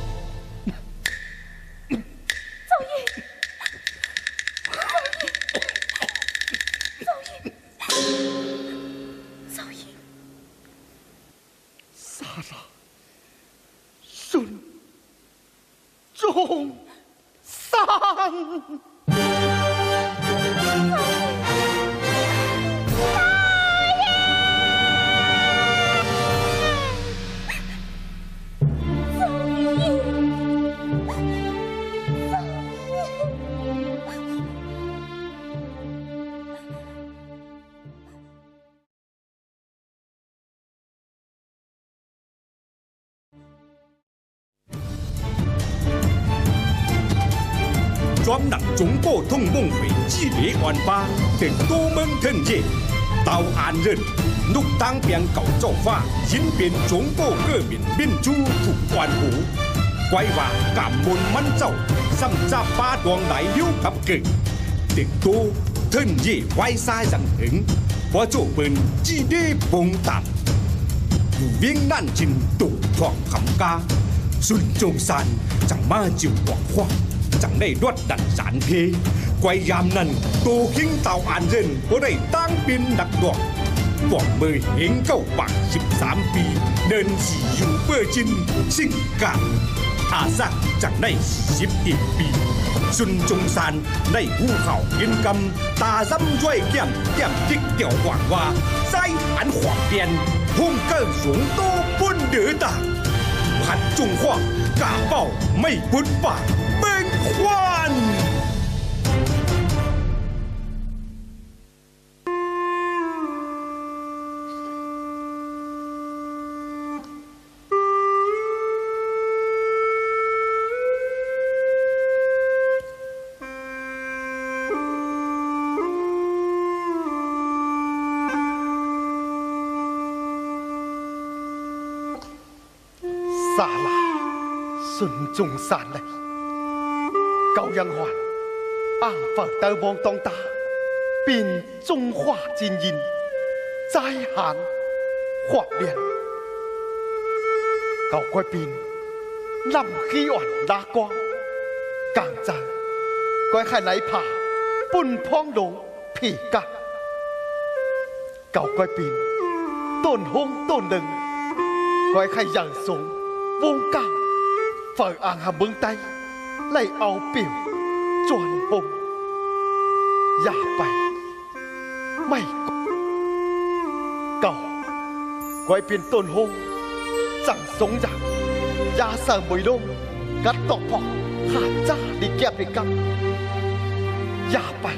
同梦回，激杯安巴，成都门庭夜，到安人。怒当边搞造化，引遍中国革命民族苦欢呼。桂花干木满洲，三只巴广带留个根。成都庭院外晒人影，花竹盆几 c 红丹。云难景独闯客家，孙中山怎么就亡旷。จังได้รวดดันสารเพไกวยามนั้นตูคิงเต่าอ่านเย็นก็ได้ตั้งปินดักดอกบ่กเบยเหงเก้าปากสิบสามปี เดินสี่อยู่เบอร์จินสิ่งกัน อาซักจังได้สิบอีกปีซุนจงซาน ได้หู้เข่ากินกำ ตาซ้ำช่วยเกี่ยมเกี่ยมจิกเกี่ยวหวังว่าไส้อันขวางเปียนหุ่งเกิ้สูงโตปุ้นเดือดตาผัดจุงขวางกาเป้าไม่พุ้นปาก换。杀了，孙中山嘞！高阳幻，阿发刀望荡荡，变中华精英，灾寒幻变。高贵变，冷黑暗拉光，抗战怪开来怕，不破龙皮甲。高贵变，顿红顿冷，怪开阳数，无穷，佛暗寒门开。嚟牛表轉紅廿八咪舊，改變頓空，贈送人廿三梅窿，吉多婆下揸你夾你夾廿八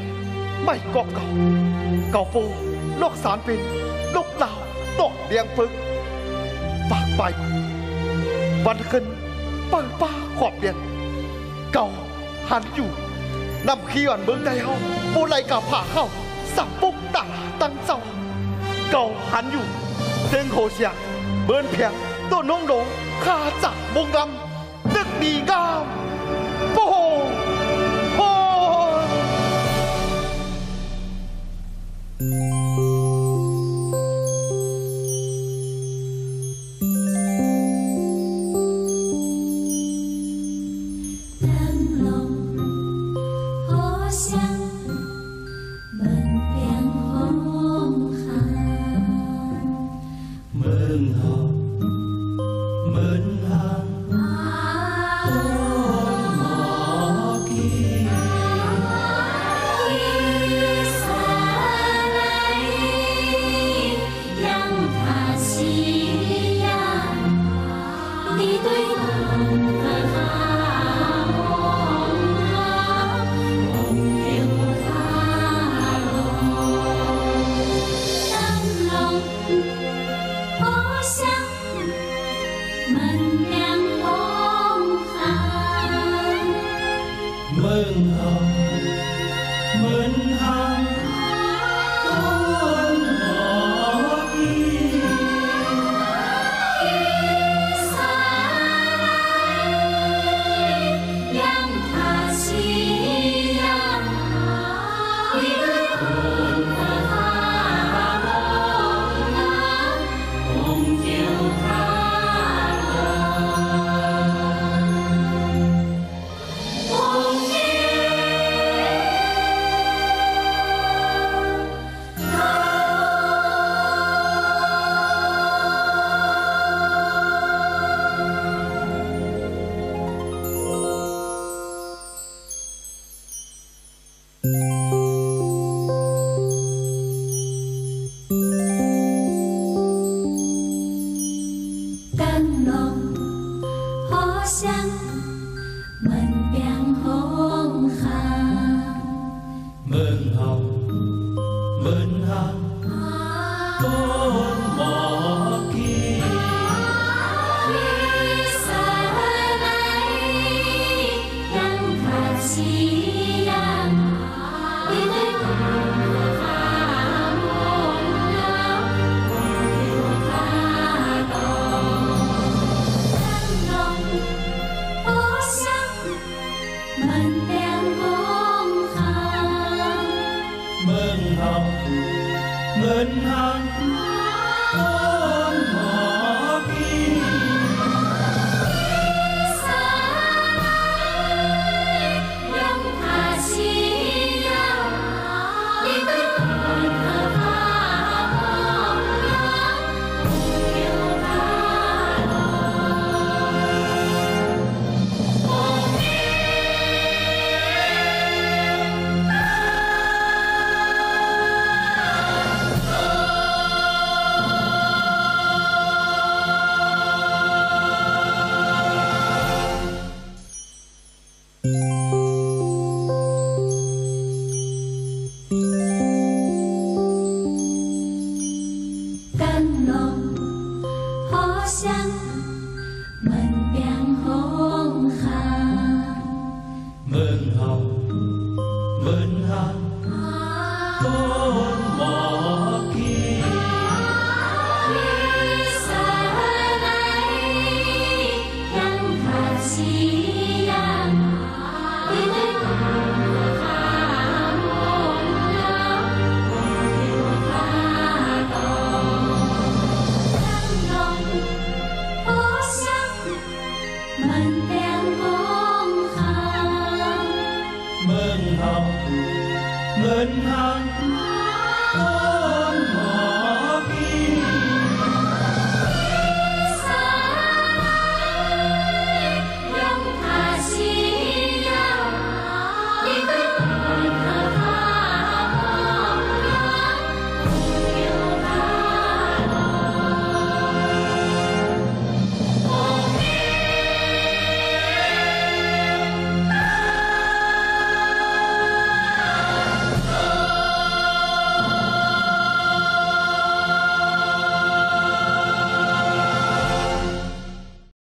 咪國舊，舊波落散變碌鬧多靚ปึ๊白白，วันขึ้นเปิ้ลป้าขอบเย็น高寒玉，南溪岸边好，波浪高下好，山峰塔荡高。高寒玉，灯火下，门平到浓浓，卡扎勇敢得力量。不吼吼！